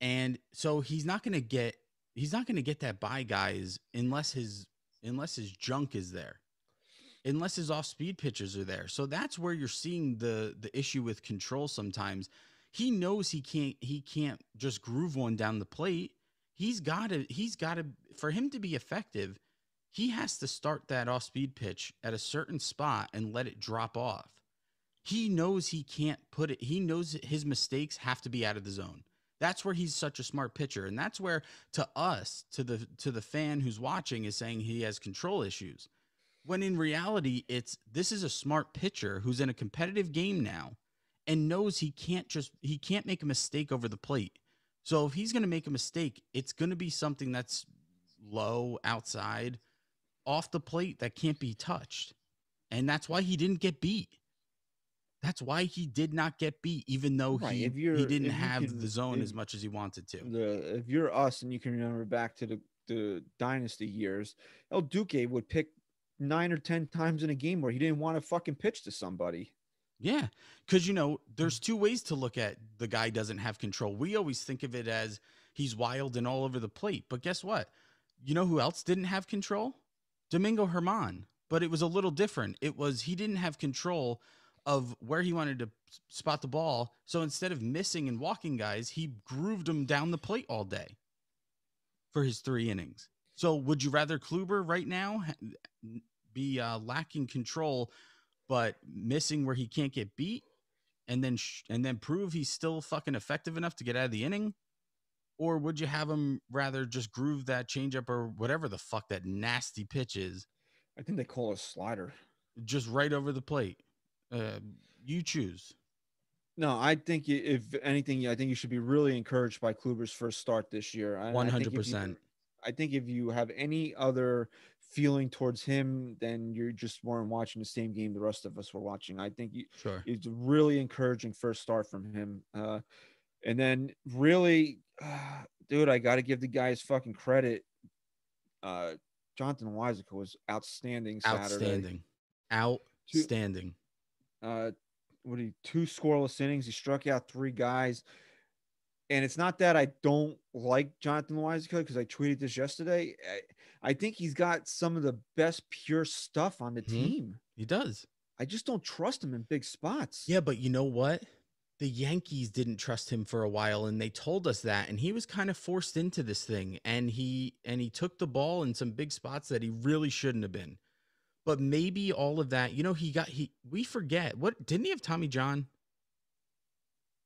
And so he's not going to get he's not going to get that by guys unless his unless his junk is there. Unless his off-speed pitches are there. So that's where you're seeing the the issue with control sometimes. He knows he can't he can't just groove one down the plate. He's got to he's got to for him to be effective, he has to start that off speed pitch at a certain spot and let it drop off. He knows he can't put it, he knows his mistakes have to be out of the zone. That's where he's such a smart pitcher. And that's where to us, to the to the fan who's watching, is saying he has control issues. When in reality, it's this is a smart pitcher who's in a competitive game now and knows he can't just he can't make a mistake over the plate. So if he's going to make a mistake, it's going to be something that's low outside off the plate that can't be touched. And that's why he didn't get beat. That's why he did not get beat, even though Right, he, he didn't have could- the zone as much as he wanted to. The if you're us and you can remember back to the, the dynasty years, El Duque would pick nine or ten times in a game where he didn't want to fucking pitch to somebody. Yeah, because you know, there's mm. two ways to look at the guy doesn't have control. We always think of it as he's wild and all over the plate, but guess what? You know who else didn't have control? Domingo Germán. But it was a little different. It was he didn't have control of where he wanted to spot the ball. So instead of missing and walking guys, he grooved them down the plate all day for his three innings. So would you rather Kluber right now be uh, lacking control, but missing where he can't get beat, and then sh- and then prove he's still fucking effective enough to get out of the inning? Or would you have him rather just groove that changeup or whatever the fuck that nasty pitch is, I think they call it a slider. just right over the plate? Uh, you choose. No, I think if anything, I think you should be really encouraged by Kluber's first start this year. Think hundred if you- percent. I think if you have any other feeling towards him, then you just weren't watching the same game the rest of us were watching. I think you, Sure. it's a really encouraging first start from him. Uh, and then really, uh, [sighs] dude, I got to give the guys fucking credit. Uh, Jonathan Loaisiga was outstanding Saturday. Outstanding. Outstanding. Uh, what he two scoreless innings. He struck out three guys. And it's not that I don't like Jonathan Loaisiga because I tweeted this yesterday. I, I think he's got some of the best pure stuff on the Mhm. team. He does. I just don't trust him in big spots. Yeah, but you know what? The Yankees didn't trust him for a while and they told us that and he was kind of forced into this thing and he and he took the ball in some big spots that he really shouldn't have been. But maybe all of that, you know, he got he we forget. What didn't he have Tommy John?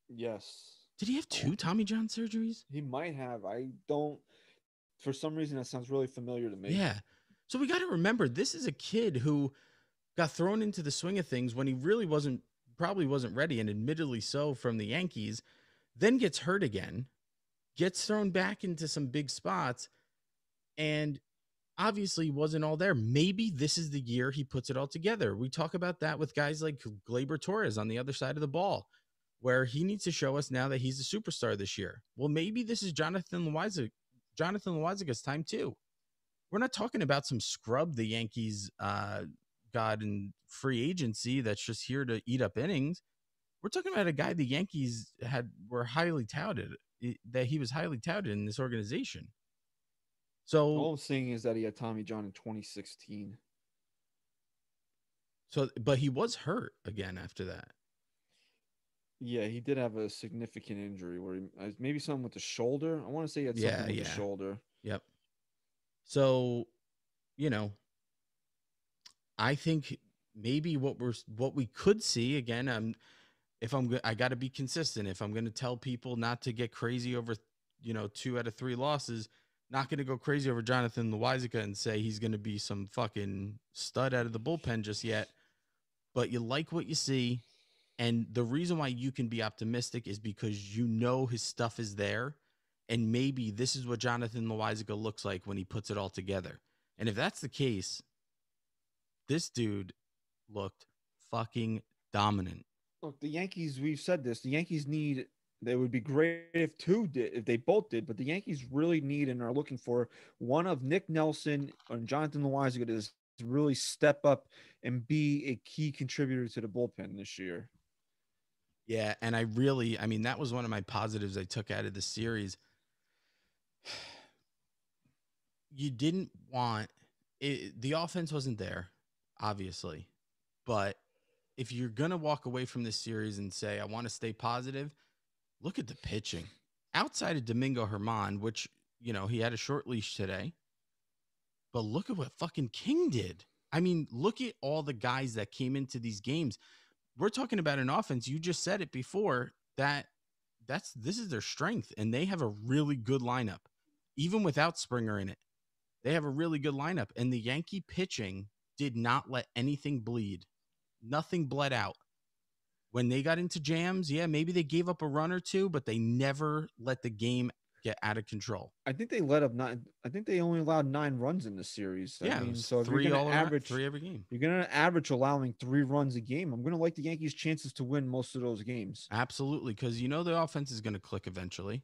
Yes. Did he have two oh. Tommy John surgeries? He might have. I don't. For some reason, that sounds really familiar to me. Yeah. So we got to remember this is a kid who got thrown into the swing of things when he really wasn't probably wasn't ready and admittedly so from the Yankees, then gets hurt again, gets thrown back into some big spots and obviously wasn't all there. Maybe this is the year he puts it all together. We talk about that with guys like Gleyber Torres on the other side of the ball where he needs to show us now that he's a superstar this year. Well, maybe this is Jonathan Loaisiga, Jonathan Loaisiga's time too. We're not talking about some scrub the Yankees uh, got in free agency that's just here to eat up innings. We're talking about a guy the Yankees had were highly touted that he was highly touted in this organization. So All I'm saying is that he had Tommy John in 2016. so but he was hurt again after that. Yeah, he did have a significant injury where he, uh, maybe something with the shoulder. I want to say he had Yeah, something with the yeah. shoulder. Yep. So, you know, I think maybe what we're what we could see again. Um, if I'm go- I got to be consistent. If I'm going to tell people not to get crazy over, you know, two out of three losses, not going to go crazy over Jonathan Loaisiga and say he's going to be some fucking stud out of the bullpen just yet. But you like what you see. And the reason why you can be optimistic is because you know his stuff is there. And maybe this is what Jonathan Loaisiga looks like when he puts it all together. And if that's the case, this dude looked fucking dominant. Look, the Yankees. We've said this. The Yankees need. They would be great if two did, if they both did, but the Yankees really need and are looking for one of Nick Nelson and Jonathan Loaisiga to really step up and be a key contributor to the bullpen this year. Yeah, and I really, I mean, that was one of my positives I took out of the series. [sighs] You didn't want it, the offense wasn't there, obviously, but if you're gonna walk away from this series and say I want to stay positive, look at the pitching. Outside of Domingo Germán, which you know he had a short leash today, but look at what fucking King did. I mean, look at all the guys that came into these games we're talking about an offense. You just said it before that that's this is their strength, and they have a really good lineup, even without Springer in it. They have a really good lineup, and the Yankee pitching did not let anything bleed. Nothing bled out. When they got into jams, yeah, maybe they gave up a run or two, but they never let the game get out of control. I think they let up nine. I think they only allowed nine runs in the series. yeah, I mean, so three you're all going to around, average three every game. You're going to average allowing three runs a game. I'm going to like the Yankees' chances to win most of those games. Absolutely, because you know the offense is going to click eventually.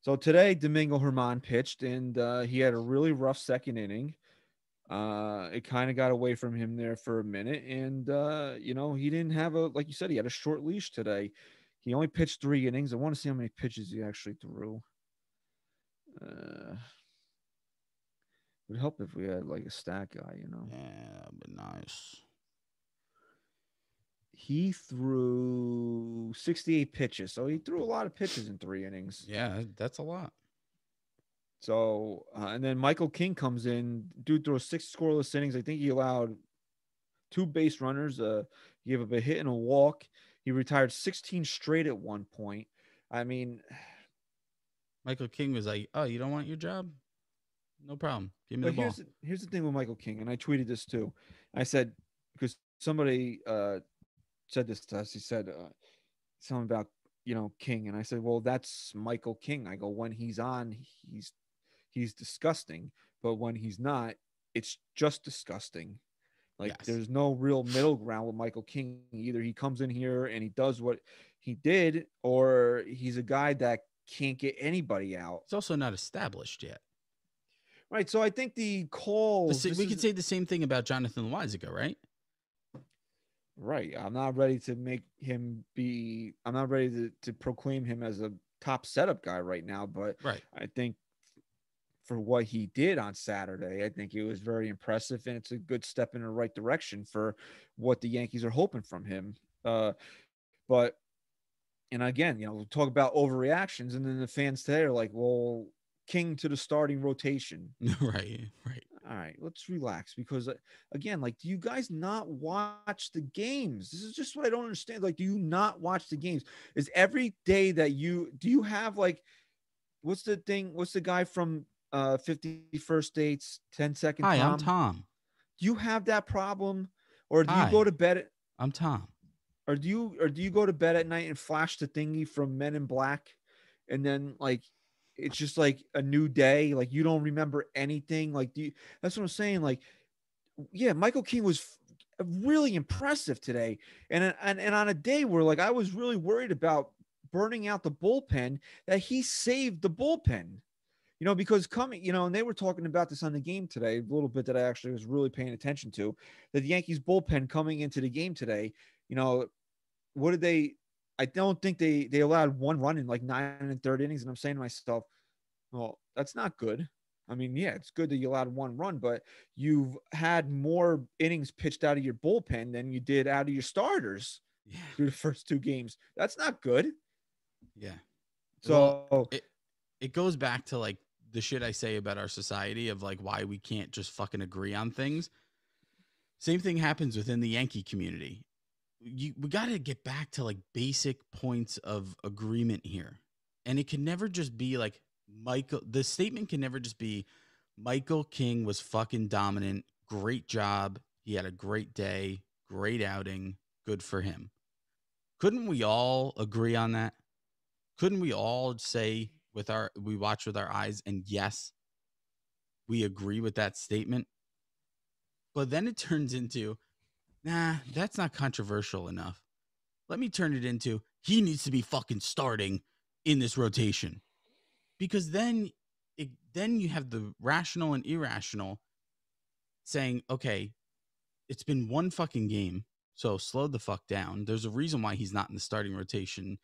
So today, Domingo Germán pitched, and uh, he had a really rough second inning. Uh, it kind of got away from him there for a minute, and uh, you know he didn't have a like you said he had a short leash today. He only pitched three innings. I want to see how many pitches he actually threw. Uh, would help if we had like a stat guy, you know. Yeah, but nice. He threw 68 pitches, so he threw a lot of pitches in three innings. Yeah, that's a lot. So, uh, and then Michael King comes in. Dude throws six scoreless innings. I think he allowed two base runners. Uh, he gave up a hit and a walk. He retired 16 straight at one point. I mean, [sighs] Michael King was like, "Oh, you don't want your job? No problem. Give me the ball." here's the, here's the thing with Michael King, and I tweeted this too. I said because somebody uh, said this to us. He said uh, something about you know King, and I said, well, that's Michael King. I go when he's on, he's he's disgusting, but when he's not, it's just disgusting. Like Yes. there's no real middle ground with Michael King. Either he comes in here and he does what he did, or he's a guy that can't get anybody out. It's also not established yet. Right. So I think the call we could say the same thing about Jonathan Loaisiga, right? right. I'm not ready to make him be. I'm not ready to, to proclaim him as a top setup guy right now, but Right. I think for what he did on Saturday, I think it was very impressive, and it's a good step in the right direction for what the Yankees are hoping from him. Uh, but and again, you know, we'll talk about overreactions, and then the fans today are like, "Well, King to the starting rotation." [laughs] right. Right. All right, let's relax because uh, again, like, do you guys not watch the games? This is just what I don't understand. Like, do you not watch the games? Is every day that you do you have like, what's the thing? What's the guy from uh 50 First Dates, 10 Second Hi, Tom? I'm Tom. Do you have that problem, or do you go to bed? At, I'm Tom. or do you or do you go to bed at night and flash the thingy from Men in Black, and then like it's just like a new day, like you don't remember anything. Like do you, that's what I'm saying. Like, yeah, Michael King was really impressive today, and and and on a day where like I was really worried about burning out the bullpen, that he saved the bullpen. You know, because coming, you know, and they were talking about this on the game today, a little bit that I actually was really paying attention to, that the Yankees bullpen coming into the game today, you know, what did they I don't think they they allowed one run in like nine and third innings. And I'm saying to myself, well, that's not good. I mean, yeah, it's good that you allowed one run, but you've had more innings pitched out of your bullpen than you did out of your starters Yeah. through the first two games. That's not good. Yeah. So it It goes back to like the shit I say about our society of like why we can't just fucking agree on things. Same thing happens within the Yankee community. You we got to get back to like basic points of agreement here. And it can never just be like Michael the statement can never just be Michael King was fucking dominant. Great job. He had a great day, great outing, good for him. Couldn't we all agree on that? Couldn't we all say with our we watch with our eyes and yes, we agree with that statement? But then it [laughs] turns into, nah, that's not controversial enough. Let me turn it into he needs to be fucking starting in this rotation. Because then it then you have the rational and irrational saying, okay, it's been one fucking game, so slow the fuck down. There's a reason why he's not in the starting rotation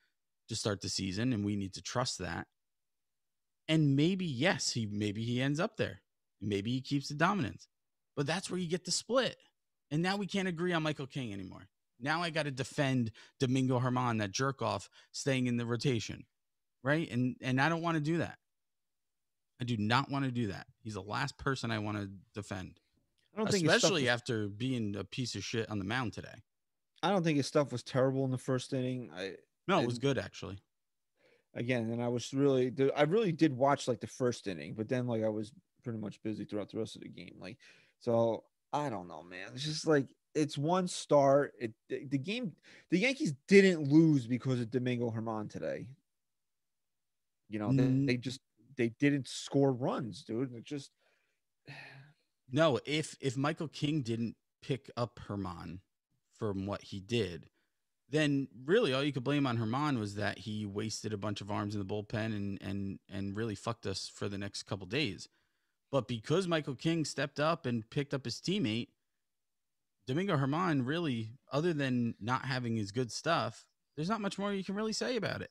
to start the season, and we need to trust that. And maybe, yes, he maybe he ends up there. Maybe he keeps the dominance. But that's where you get the split. And now we can't agree on Michael King anymore. Now I got to defend Domingo Germán, that jerk off, staying in the rotation. Right. And and I don't want to do that. I do not want to do that. He's the last person I want to defend. I don't think Especially after being a piece of shit on the mound today. I don't think his stuff was terrible in the first inning. I No, it was good actually. Again, and I was really i really did watch like the first inning, but then like I was pretty much busy throughout the rest of the game. Like, so I don't know, man. It's just like it's one start. It the, the game, the Yankees didn't lose because of Domingo Germán today. You know, Mm. they, they just they didn't score runs, dude. It just [sighs] No, if if Michael King didn't pick up Germán from what he did, then really all you could blame on Germán was that he wasted a bunch of arms in the bullpen and and and really fucked us for the next couple days. But because Michael King stepped up and picked up his teammate, Domingo Germán really, other than not having his good stuff, there's not much more you can really say about it.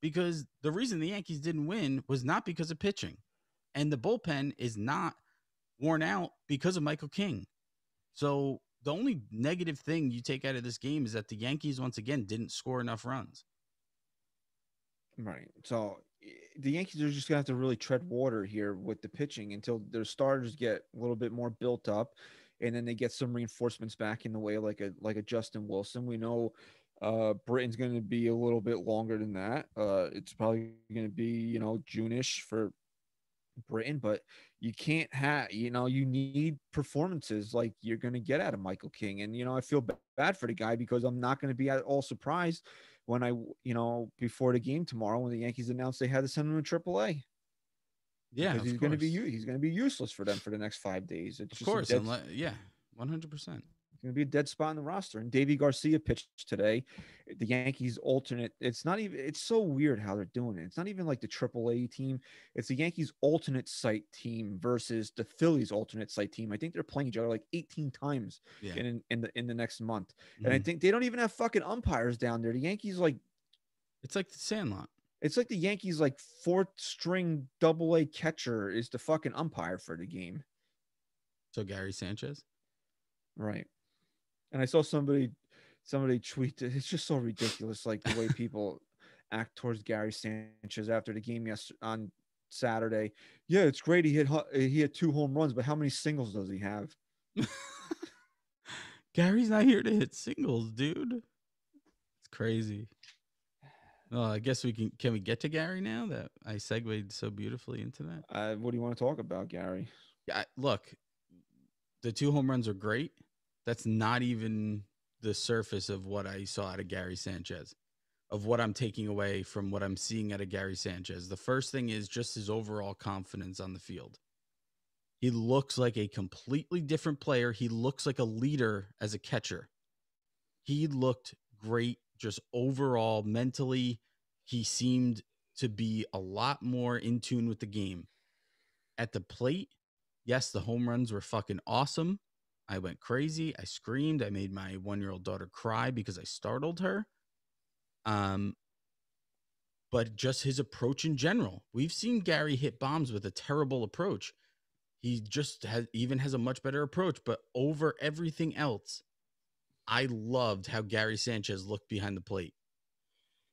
Because the reason the Yankees didn't win was not because of pitching. And the bullpen is not worn out because of Michael King. So the only negative thing you take out of this game is that the Yankees once again didn't score enough runs. Right. So the Yankees are just gonna have to really tread water here with the pitching until their starters get a little bit more built up, and then they get some reinforcements back in the way, like a like a Justin Wilson. We know uh Britton's gonna be a little bit longer than that. Uh it's probably gonna be, you know, June-ish for Britton, but you can't have, you know, you need performances like you're going to get out of Michael King. And, you know, I feel ba- bad for the guy because I'm not going to be at all surprised when I, you know, before the game tomorrow, when the Yankees announced they had to send him to AAA. Yeah, because he's going to be he's going to be useless for them for the next five days. It's Of just course, unless, yeah, one hundred percent. it's going to be a dead spot in the roster. And Deivi Garcia pitched today. The Yankees alternate. It's not even. It's so weird how they're doing it. It's not even like the AAA team. It's the Yankees alternate site team versus the Phillies alternate site team. I think they're playing each other like 18 times Yeah, in in the in the next month. And I Mhm. think they don't even have fucking umpires down there. The Yankees like it's like the Sandlot. it's like the Yankees like fourth string double A catcher is the fucking umpire for the game. So Gary Sanchez. Right. And I saw somebody somebody tweet it's just so ridiculous like the way [laughs] people act towards Gary Sanchez after the game yesterday on Saturday. Yeah, it's great he hit he hit two home runs, but how many singles does he have? [laughs] Gary's not here to hit singles, dude. It's crazy. Well, I guess we can. Can we get to Gary now that I segued so beautifully into that? Uh, what do you want to talk about, Gary? Yeah, look, the two home runs are great. That's not even the surface of what I saw out of Gary Sanchez, of what I'm taking away from what I'm seeing out of Gary Sanchez. The first thing is just his overall confidence on the field. He looks like a completely different player. He looks like a leader as a catcher. He looked great just overall mentally. He seemed to be a lot more in tune with the game. At the plate, yes, the home runs were fucking awesome. I went crazy. I screamed. I made my one year old daughter cry because I startled her. Um, but just his approach in general. We've seen Gary hit bombs with a terrible approach. He just has even has a much better approach, but over everything else, I loved how Gary Sanchez looked behind the plate.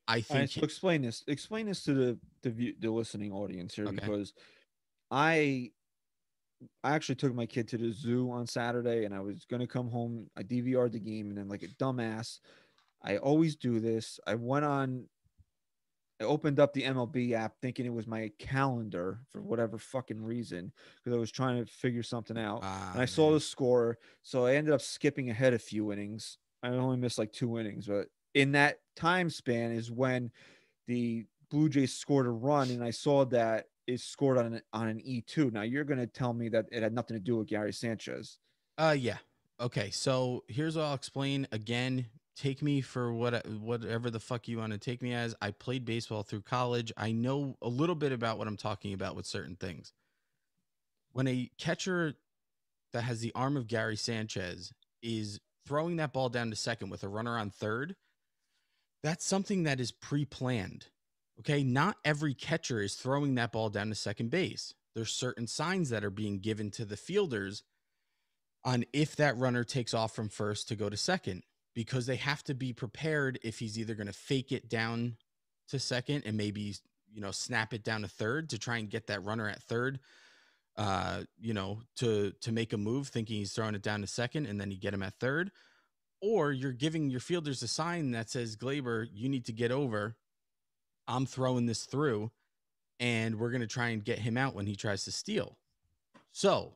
I All right, think so explain this. Explain this to the the, view, the listening audience here Okay. because I I actually took my kid to the zoo on Saturday and I was gonna come home. I DVR'd the game and then like a dumbass, I always do this. I went on. I opened up the MLB app thinking it was my calendar for whatever fucking reason because I was trying to figure something out Ah, and I saw the score, so I ended up skipping ahead a few innings. I only missed like two innings, but in that time span is when the Blue Jays scored a run, and I saw that it scored on an, on an E two. Now you're going to tell me that it had nothing to do with Gary Sanchez. Uh yeah. Okay, so here's what I'll explain again. Take me for what whatever the fuck you want to take me as. I played baseball through college. I know a little bit about what I'm talking about with certain things. When a catcher that has the arm of Gary Sanchez is throwing that ball down to second with a runner on third, that's something that is pre-planned. Okay, not every catcher is throwing that ball down to second base. There's certain signs that are being given to the fielders on if that runner takes off from first to go to second because they have to be prepared if he's either going to fake it down to second and maybe you know snap it down to third to try and get that runner at third uh you know to to make a move thinking he's throwing it down to second and then you get him at third or you're giving your fielders a sign that says Gleyber you need to get over I'm throwing this through and we're going to try and get him out when he tries to steal so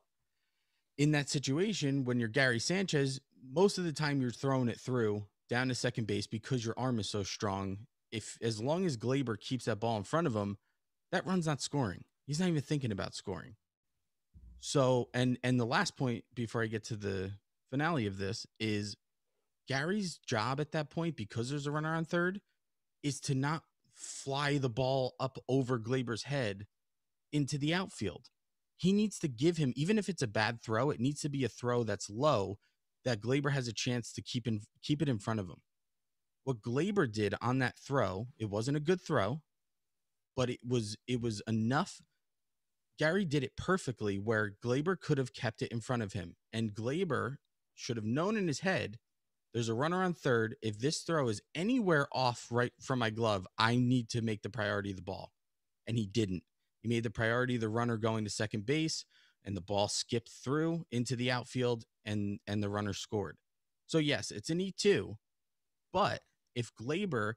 in that situation, when you're Gary Sanchez, most of the time you're throwing it through down to second base because your arm is so strong. If as long as Gleyber keeps that ball in front of him, that run's not scoring. He's not even thinking about scoring. So, and and the last point before I get to the finale of this is Gary's job at that point because there's a runner on third is to not fly the ball up over Gleyber's head into the outfield. He needs to give him even if it's a bad throw it needs to be a throw that's low that Gleyber has a chance to keep in keep it in front of him. What Gleyber did on that throw it wasn't a good throw but it was it was enough. Gary did it perfectly where Gleyber could have kept it in front of him and Gleyber should have known in his head there's a runner on third if this throw is anywhere off right from my glove i need to make the priority of the ball and he didn't he made the priority the runner going to second base, and the ball skipped through into the outfield, and and the runner scored. So yes, it's an E two, but if Gleyber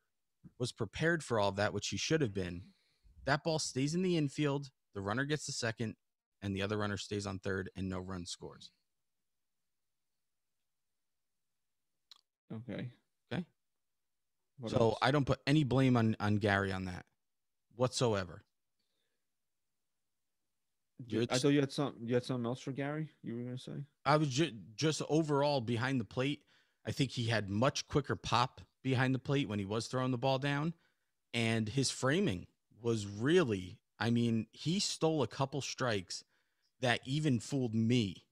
was prepared for all of that, which he should have been, that ball stays in the infield. The runner gets the second, and the other runner stays on third, and no run scores. Okay. Okay. What so else? I don't put any blame on on Gary on that whatsoever. You- I thought you had something. You had something else for Gary. You were gonna say? I was ju- just overall behind the plate. I think he had much quicker pop behind the plate when he was throwing the ball down, and his framing was really. I mean, he stole a couple strikes that even fooled me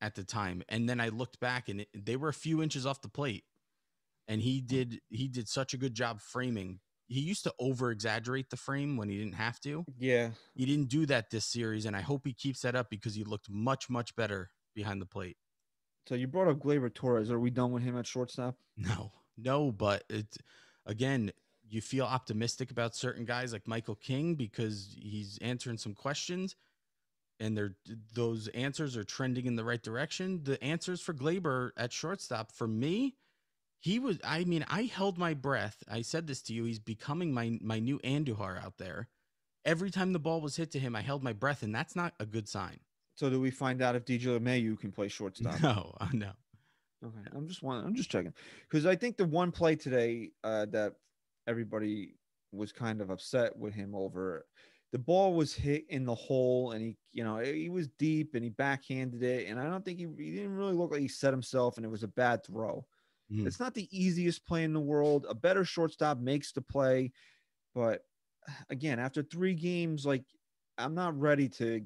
at the time, and then I looked back and it, they were a few inches off the plate, and he did he did such a good job framing. He used to over exaggerate the frame when he didn't have to. Yeah. He didn't do that this series, and I hope he keeps that up because he looked much much better behind the plate. So you brought up Gleyber Torres. Are we done with him at shortstop? No, no, but it again, you feel optimistic about certain guys like Michael King because he's answering some questions and they're those answers are trending in the right direction. The answers for Gleyber at shortstop for me, he was I mean, I held my breath. I said this to you, he's becoming my my new Andujar out there. Every time the ball was hit to him, I held my breath, and that's not a good sign. So do we find out if DJ LeMahieu can play shortstop? No, uh, no. Okay, I'm just one. I'm just checking because I think the one play today uh, that everybody was kind of upset with him over, the ball was hit in the hole and he, you know, he was deep and he backhanded it, and I don't think he, he didn't really look like he set himself, and it was a bad throw. Mm. It's not the easiest play in the world. A better shortstop makes the play, but [sighs] again, after three games, like I'm not ready to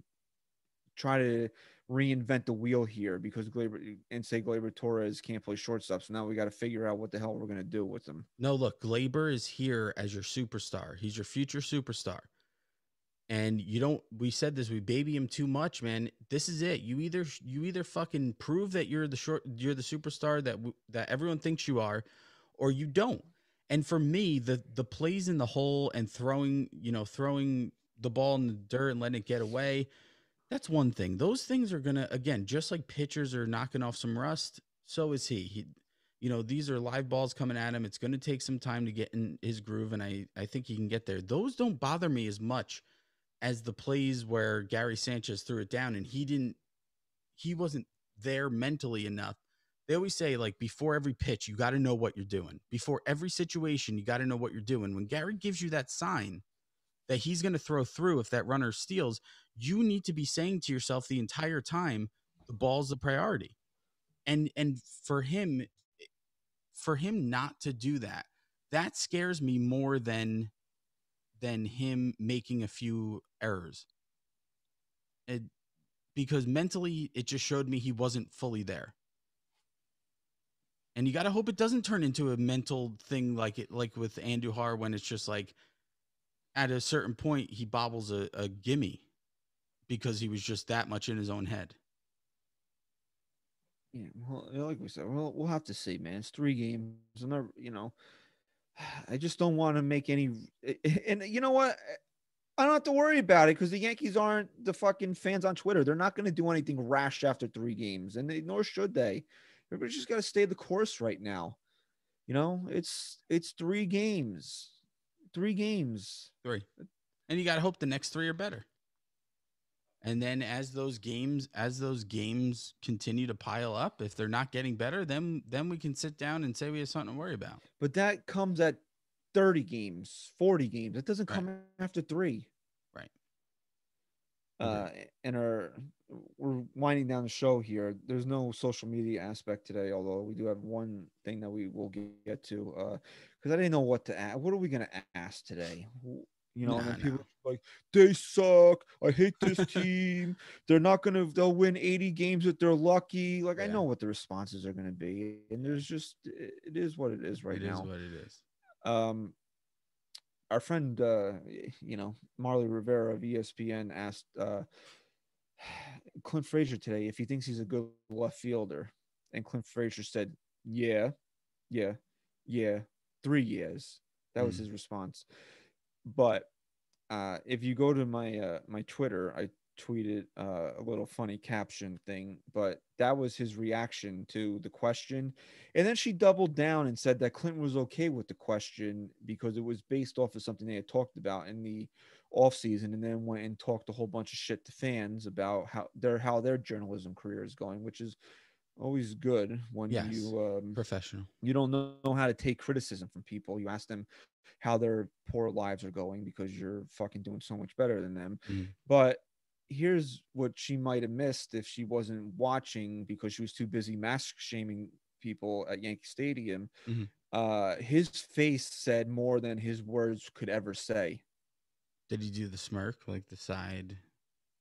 try to reinvent the wheel here because Gleyber and say Gleyber Torres can't play shortstop. So now we got to figure out what the hell we're gonna do with him. No, look, Gleyber is here as your superstar. He's your future superstar. And you don't we said this, we baby him too much, man. This is it. You either you either fucking prove that you're the short you're the superstar that that everyone thinks you are or you don't. And for me, the the plays in the hole and throwing, you know, throwing the ball in the dirt and letting it get away, that's one thing. Those things are gonna again, just like pitchers are knocking off some rust, so is he. He you know, these are live balls coming at him. It's to take some time to get in his groove, and I, I think he can get there. Those don't bother me as much as the plays where Gary Sanchez threw it down and he didn't, he wasn't there mentally enough. They always say, like, before every pitch, you got to know what you're doing. Before every situation, you got to know what you're doing. When Gary gives you that sign that he's going to throw through if that runner steals, you need to be saying to yourself the entire time, the ball's the priority. And and for him, for him not to do that that scares me more than than him making a few errors it, because mentally it just showed me he wasn't fully there and you got to hope it doesn't turn into a mental thing like it like with Andujar when it's just like at a certain point he bobbles a, a gimme because he was just that much in his own head Yeah, well, like we said, we'll we'll have to see, man. It's three games. I'm you know, [sighs] I just don't want to make any. [sighs] And you know what? I don't have to worry about it because the Yankees aren't the fucking fans on Twitter. They're not going to do anything rash after three games, and they, nor should they. Everybody's just got to stay the course right now. You know, it's it's three games, three games. three and you got to hope the next three are better and then as those games as those games continue to pile up if they're not getting better then then we can sit down and say we have something to worry about But that comes at 30 games, 40 games. It doesn't Right. come after three. Right. Uh, and our we're winding down the show here. There's no social media aspect today, although we do have one thing that we will get to. Uh, because I didn't know what to ask. What are we gonna ask today? You know, and Nah, then people nah. like they suck. I hate this [laughs] team. They're not gonna. They'll win 80 games if they're lucky. Like I know what the responses are gonna be, and there's just it it is what it is right It is now what it is um our friend uh you know marly rivera of espn asked uh [sighs] clint frazier today if he thinks he's a good left fielder and clint frazier said yeah yeah yeah three years that was Mm. his response but uh if you go to my uh my twitter i tweeted uh, a little funny caption thing but that was his reaction to the question. And then she doubled down and said that Clinton was okay with the question because it was based off of something they had talked about in the off season, and then went and talked a whole bunch of shit to fans about how their how their journalism career is going, which is always good when Yes. you um, Professional. you don't know how to take criticism from people. You ask them how their poor lives are going because you're fucking doing so much better than them. Mhm. But here's what she might have missed if she wasn't watching because she was too busy mask shaming people at Yankee Stadium. Mhm. Uh, his face said more than his words could ever say. Did he do the smirk, like the side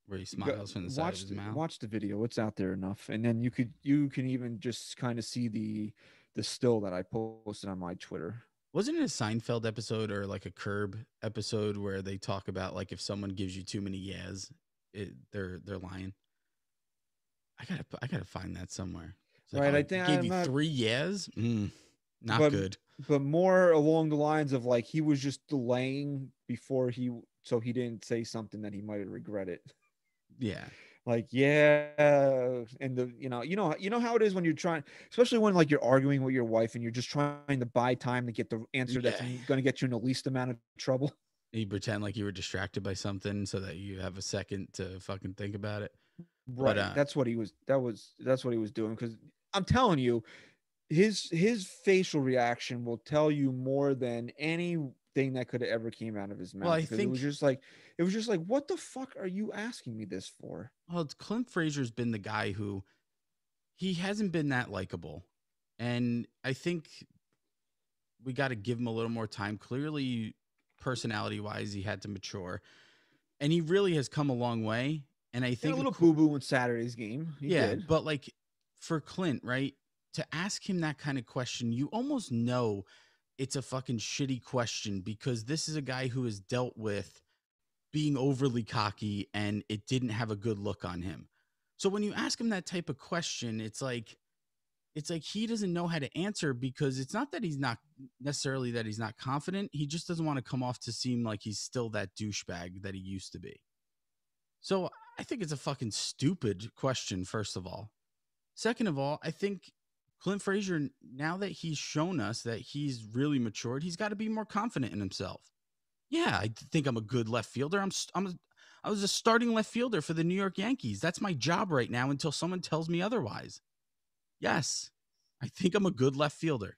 where he smiles from the side watch of his the, mouth? watch the video it's out there enough and then you could you can even just kind of see the the still that i posted on my twitter Wasn't it a Seinfeld episode or like a Curb episode where they talk about like if someone gives you too many yes, it, they're they're lying. I gotta I gotta find that somewhere. It's Right, I "Oh, think gave I'm you not- three yes. Mm, not But- good. but more along the lines of like he was just delaying before he so he didn't say something that he might have regretted Yeah, like yeah and the you know you know you know how it is when you're trying especially when like you're arguing with your wife and you're just trying to buy time to get the answer that's going to get you in the least amount of trouble. [laughs] You pretend like you were distracted by something so that you have a second to fucking think about it. right. uh, that's what he was that was that's what he was doing because i'm telling you his his facial reaction will tell you more than anything that could have ever came out of his mouth Well, I because it was just like it was just like what the fuck are you asking me this for Well, Clint Frazier's been the guy who he hasn't been that likable. And I think we got to give him a little more time. Clearly, personality wise, he had to mature. And he really has come a long way. And I think a little boo boo in saturday's game he yeah, did. but like for Clint, right? To ask him that kind of question, you almost know it's a fucking shitty question because this is a guy who has dealt with being overly cocky and it didn't have a good look on him. So when you ask him that type of question, it's like it's like he doesn't know how to answer because it's not that he's not necessarily that he's not confident. He just doesn't want to come off to seem like he's still that douchebag that he used to be. So I think it's a fucking stupid question, first of all. Second of all, I think Clint Frazier, now that he's shown us that he's really matured, he's got to be more confident in himself. Yeah, I think I'm a good left fielder. I'm I'm a, I was a starting left fielder for the New York Yankees. That's my job right now until someone tells me otherwise. Yes, I think I'm a good left fielder.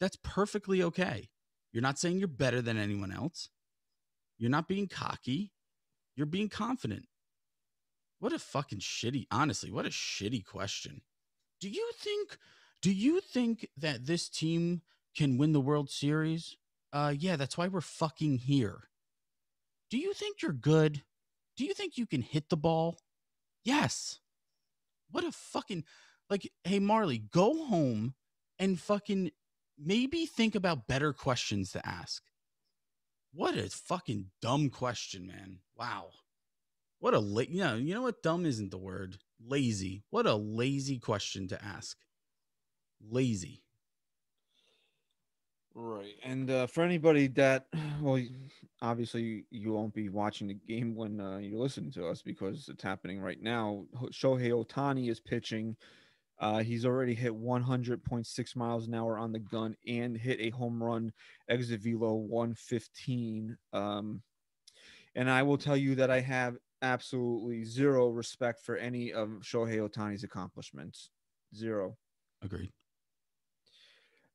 That's perfectly okay. You're not saying you're better than anyone else. You're not being cocky. You're being confident. What a fucking shitty, honestly, what a shitty question. Do you think do you think that this team can win the World Series? Uh yeah, that's why we're fucking here. Do you think you're good? Do you think you can hit the ball? Yes. What a fucking like hey Marly, go home and fucking maybe think about better questions to ask. What a fucking dumb question, man. Wow. What a la- you know, you know what dumb isn't the word. Lazy. What a lazy question to ask. Lazy. Right. And uh, for anybody that, [sighs] well, obviously you, won't be watching the game when uh, you're listening to us because it's happening right now. Ho- Shohei Ohtani is pitching. Uh, he's already hit 100.6 miles an hour on the gun and hit a home run exit velo 115. Um, and I will tell you that I have absolutely zero respect for any of Shohei Ohtani's accomplishments. Zero. Agreed.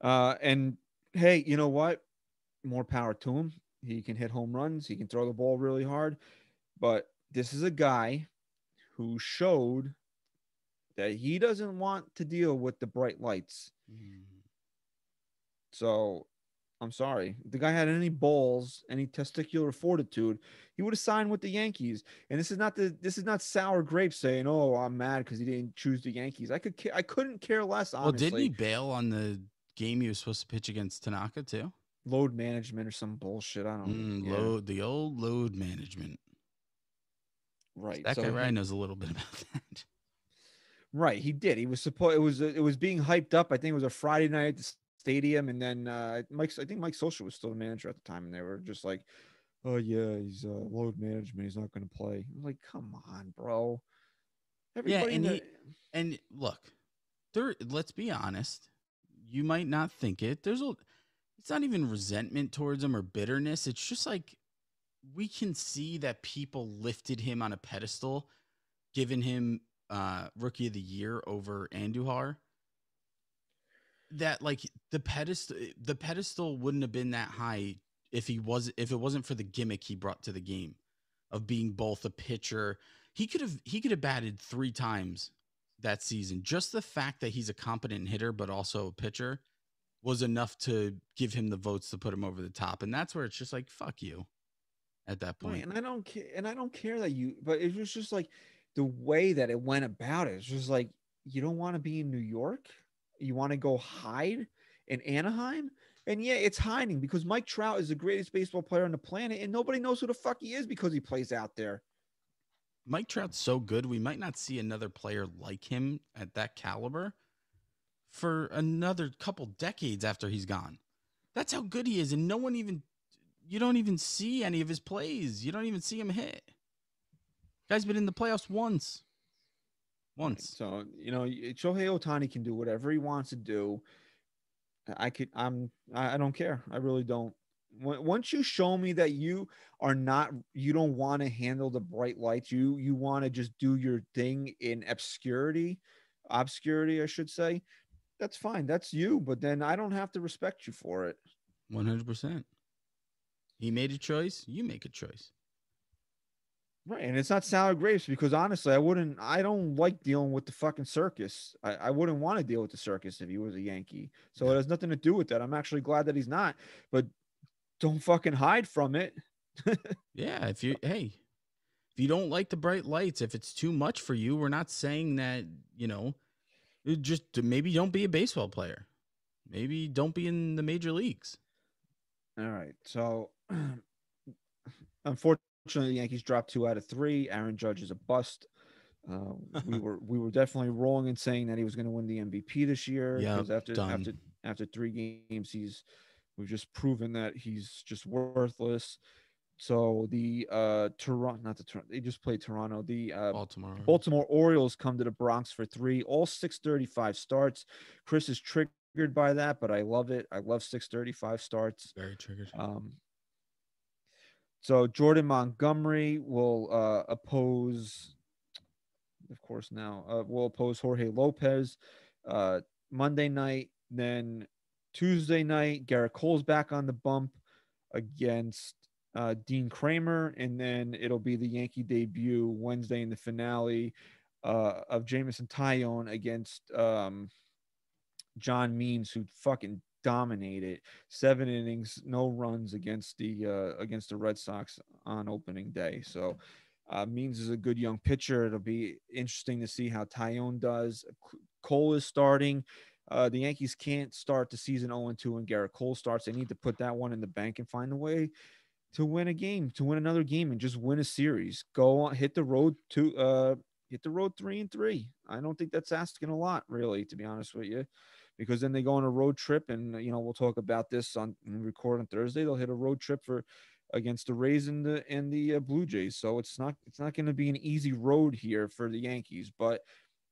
Uh, and hey, you know what? More power to him. He can hit home runs. He can throw the ball really hard. But this is a guy who showed that he doesn't want to deal with the bright lights. So I'm sorry. If the guy had any balls, any testicular fortitude, he would have signed with the Yankees. And this is not the this is not sour grapes saying, "Oh, I'm mad because he didn't choose the Yankees." I could I couldn't care less. Honestly. Well, didn't he bail on the game he was supposed to pitch against Tanaka too? load management or some bullshit. I don't Mm, Load the old load management. right. That so guy right he- knows a little bit about [laughs] that. right. He did. He was supposed. It was it was being hyped up. I think it was a Friday night stadium, and then uh Mike. I think Mike Scioscia was still the manager at the time, and they were just like, "Oh yeah, he's uh, load management. He's not going to play." I'm like, "Come on, bro." Everybody in and the- he- And look, there. Let's be honest. You might not think it. There's a. It's not even resentment towards him or bitterness. It's just like we can see that people lifted him on a pedestal, given him uh, rookie of the year over Andujar, that like the pedestal the pedestal wouldn't have been that high if he was if it wasn't for the gimmick he brought to the game of being both a pitcher. He could have he could have batted three times that season. Just the fact that he's a competent hitter but also a pitcher was enough to give him the votes to put him over the top. And that's where it's just like fuck you at that point. Right, and I don't care, and I don't care that you, but it was just like the way that it went about it. It's just like you don't want to be in New York, you want to go hide in Anaheim, and yeah, it's hiding because Mike Trout is the greatest baseball player on the planet, and nobody knows who the fuck he is because he plays out there. Mike Trout's so good, we might not see another player like him at that caliber for another couple decades after he's gone. That's how good he is, and no one even you don't even see any of his plays. You don't even see him hit. Guy's been in the playoffs once. Once. So you know, Shohei Ohtani can do whatever he wants to do. I could. I'm. I I don't care. I really don't. Once you show me that you are not, you don't want to handle the bright lights. You you want to just do your thing in obscurity, obscurity, I should say. That's fine. That's you. But then I don't have to respect you for it. 100%. He made a choice, you make a choice. Right. And it's not sour grapes because honestly, I wouldn't, I don't like dealing with the fucking circus. I, I wouldn't want to deal with the circus if he was a Yankee. So Yeah. it has nothing to do with that. I'm actually glad that he's not, but don't fucking hide from it. [laughs] Yeah, if you hey, if you don't like the bright lights, if it's too much for you, we're not saying that, you know, just maybe don't be a baseball player. Maybe don't be in the major leagues. All right. So [clears throat] unfortunately, the Yankees dropped two out of three. Aaron Judge is a bust. Uh, we [laughs] were we were definitely wrong in saying that he was going to win the MVP this year. Because after done. after after three games, he's we've just proven that he's just worthless. So the uh Toronto, not the Toronto, they just played Toronto. The uh, Baltimore. Baltimore Orioles come to the Bronx for three, all 635 starts. Chris is triggered by that, but I love it. I love 635 starts. Very triggered. Um, so Jordan Montgomery will uh, oppose, of course, now uh, will oppose Jorge Lopez uh, Monday night. Then Tuesday night, Gerrit Cole's back on the bump against uh, Dean Kremer, and then it'll be the Yankee debut Wednesday in the finale uh, of Jameson Taillon against um, John Means, who fucking dominated seven innings, no runs against the uh, against the Red Sox on opening day. So uh, Means is a good young pitcher. It'll be interesting to see how Taillon does. Cole is starting. Uh, the Yankees can't start the season 0 2 when Gerrit Cole starts. They need to put that one in the bank and find a way to win a game, to win another game, and just win a series. Go on, hit the road to uh, hit the road three and three. I don't think that's asking a lot, really, to be honest with you because then they go on a road trip and you know we'll talk about this on record on Thursday they'll hit a road trip for against the Rays and the and the uh, Blue Jays. So it's not it's not going to be an easy road here for the Yankees but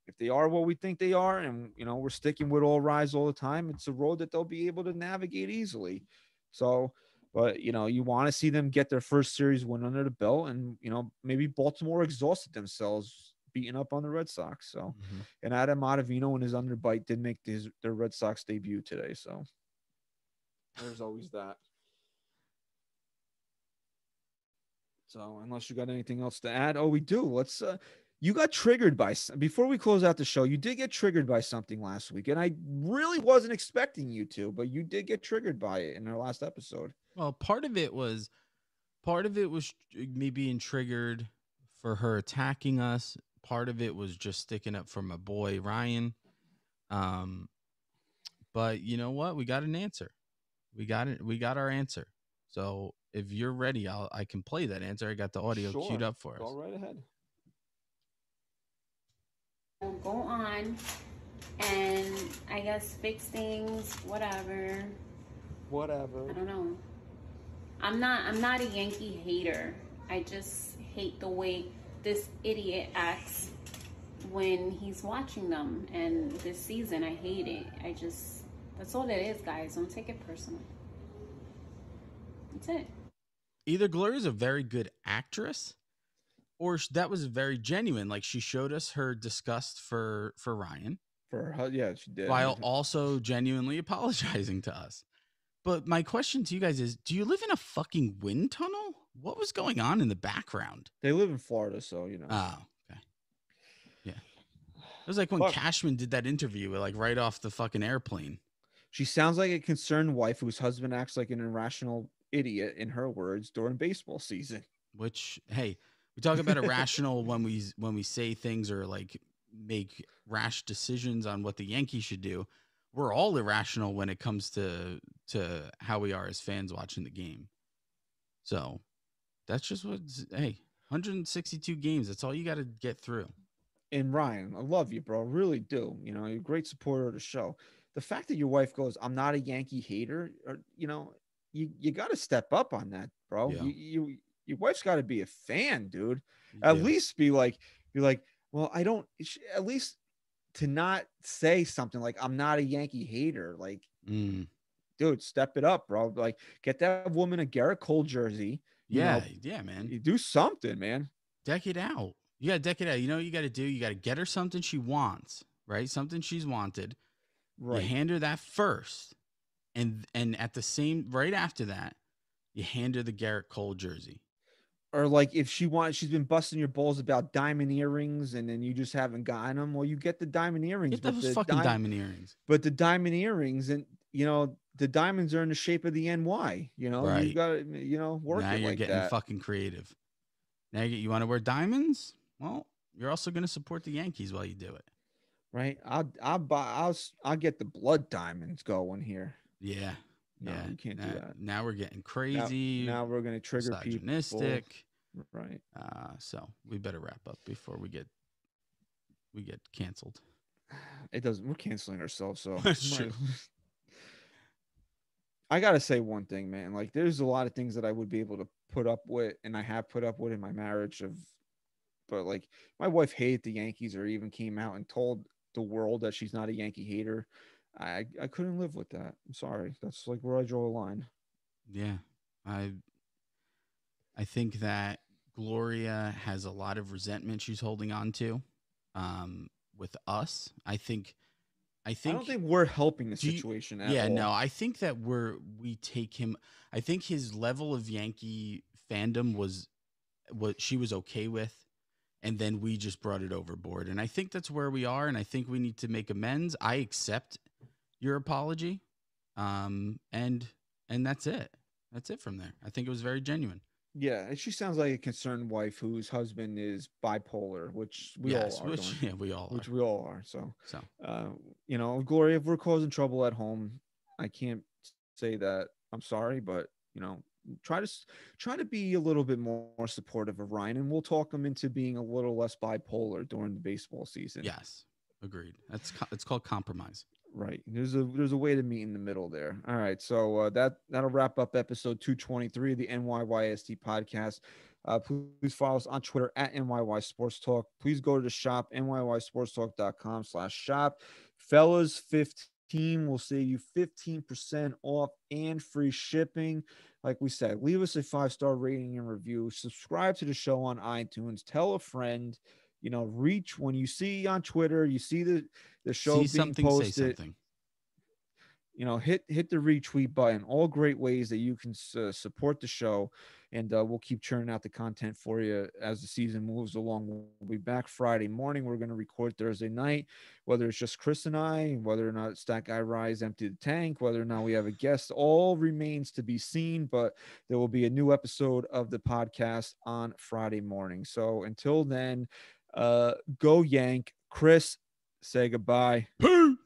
if they are what we think they are and you know we're sticking with all rise all the time it's a road that they'll be able to navigate easily. So but you know you want to see them get their first series win under the belt and you know maybe Baltimore exhausted themselves beating up on the Red Sox so Mhm. and Adam Ottavino in his underbite did make his their Red Sox debut today. So there's always that. So unless you got anything else to add, oh, we do. Let's. uh You got triggered by before we close out the show. You did get triggered by something last week, and I really wasn't expecting you to, but you did get triggered by it in our last episode. Well, part of it was part of it was me being triggered for her attacking us. Part of it was just sticking up for my boy Ryan. Um but you know what? We got an answer. We got it. We got our answer. So if you're ready, I'll I can play that answer. I got the audio queued up for us. Go right ahead. go on and I guess fix things, whatever. Whatever. I don't know. I'm not I'm not a Yankee hater. I just hate the way this idiot acts when he's watching them and this season I hate it. I just that's all it is, guys. Don't take it personal. That's it. Either Gloria's a very good actress or sh- that was very genuine. Like she showed us her disgust for for Ryan For her, yeah, she did. while mm-hmm. also genuinely apologizing to us. But my question to you guys is: Do you live in a fucking wind tunnel? What was going on in the background? they live in Florida, so you know. Oh, okay. Yeah. It was like when Fuck. Cashman did that interview, like right off the fucking airplane. She sounds like a concerned wife whose husband acts like an irrational idiot, in her words, during baseball season. Which, hey, we talk about [laughs] irrational when we when we say things or like make rash decisions on what the Yankees should do. We're all irrational when it comes to to how we are as fans watching the game. So that's just what's hey, 162 games. That's all you got to get through. And Ryan, I love you, bro. Really do. You know, you're a great supporter of the show. The fact that your wife goes, "I'm not a Yankee hater," or you know, you you got to step up on that, bro. Yeah. You, you your wife's got to be a fan, dude. At Yeah. least be like, be like, well, I don't. At least to not say something like, "I'm not a Yankee hater." Like, Mm. dude, step it up, bro. Like, get that woman a Gerrit Cole jersey. You know, Yeah, yeah, man. You do something, man. deck it out. You got to deck it out. You know what you got to do? You got to get her something she wants, right? Something she's wanted. Right. You hand her that first. And and at the same right after that, you hand her the Gerrit Cole jersey. or like if she wants she's been busting your balls about diamond earrings and then you just haven't gotten them well you get the diamond earrings Get those the fucking di- diamond earrings. but the diamond earrings and you know the diamonds are in the shape of the ny you know you gotta you know work now it you're like getting that fucking creative. Now you, you want to wear diamonds? Well, you're also going to support the Yankees while you do it. right i'll i'll buy i'll i'll get the blood diamonds going here Yeah. no yeah. you can't now, do that Now we're getting crazy. now we're gonna trigger people right Uh, so we better wrap up before we get we get canceled. it doesn't we're canceling ourselves so [laughs] That's true. I gotta say one thing, man. Like, there's a lot of things that I would be able to put up with, and I have put up with in my marriage. Of, but like, my wife hated the Yankees, or even came out and told the world that she's not a Yankee hater. I I couldn't live with that. I'm sorry. That's like where I draw a line. Yeah. I I think that Gloria has a lot of resentment she's holding on to um with us. I think I think I don't think we're helping the you- situation at yeah, all. no, I think that we're we take him. I think his level of Yankee fandom was what she was okay with, and then we just brought it overboard. And I think that's where we are. And I think we need to make amends. I accept your apology, um, and and that's it. That's it from there. I think it was very genuine. Yeah, and she sounds like a concerned wife whose husband is bipolar, which we yes, all are. which [laughs] yeah, we all which are. we all are. So. So uh, you know, Gloria, if we're causing trouble at home, I can't say that I'm sorry, but you know, try to try to be a little bit more, supportive of Ryan, and we'll talk him into being a little less bipolar during the baseball season. yes, agreed. That's it's called compromise. Right. There's a there's a way to meet in the middle there. All right, so uh, that that'll wrap up episode 223 of the NYYST podcast. Uh, please follow us on Twitter at NYY Sports Talk. Please go to the shop, NYYSportsTalk.com slash shop. Fellas 15 will save you 15% off and free shipping. Like we said, leave us a five star rating and review. Subscribe to the show on iTunes. Tell a friend. You know, reach when you see on Twitter, you see the the show See being something, posted say something. you know hit hit the retweet button. All great ways that you can uh, support the show and uh, we'll keep churning out the content for you as the season moves along. We'll be back friday morning. We're going to record thursday night. Whether it's just chris and i whether or not that guy rise empty the tank whether or not we have a guest all remains to be seen but there will be a new episode of the podcast on friday morning. So until then uh go yank chris say goodbye Peace.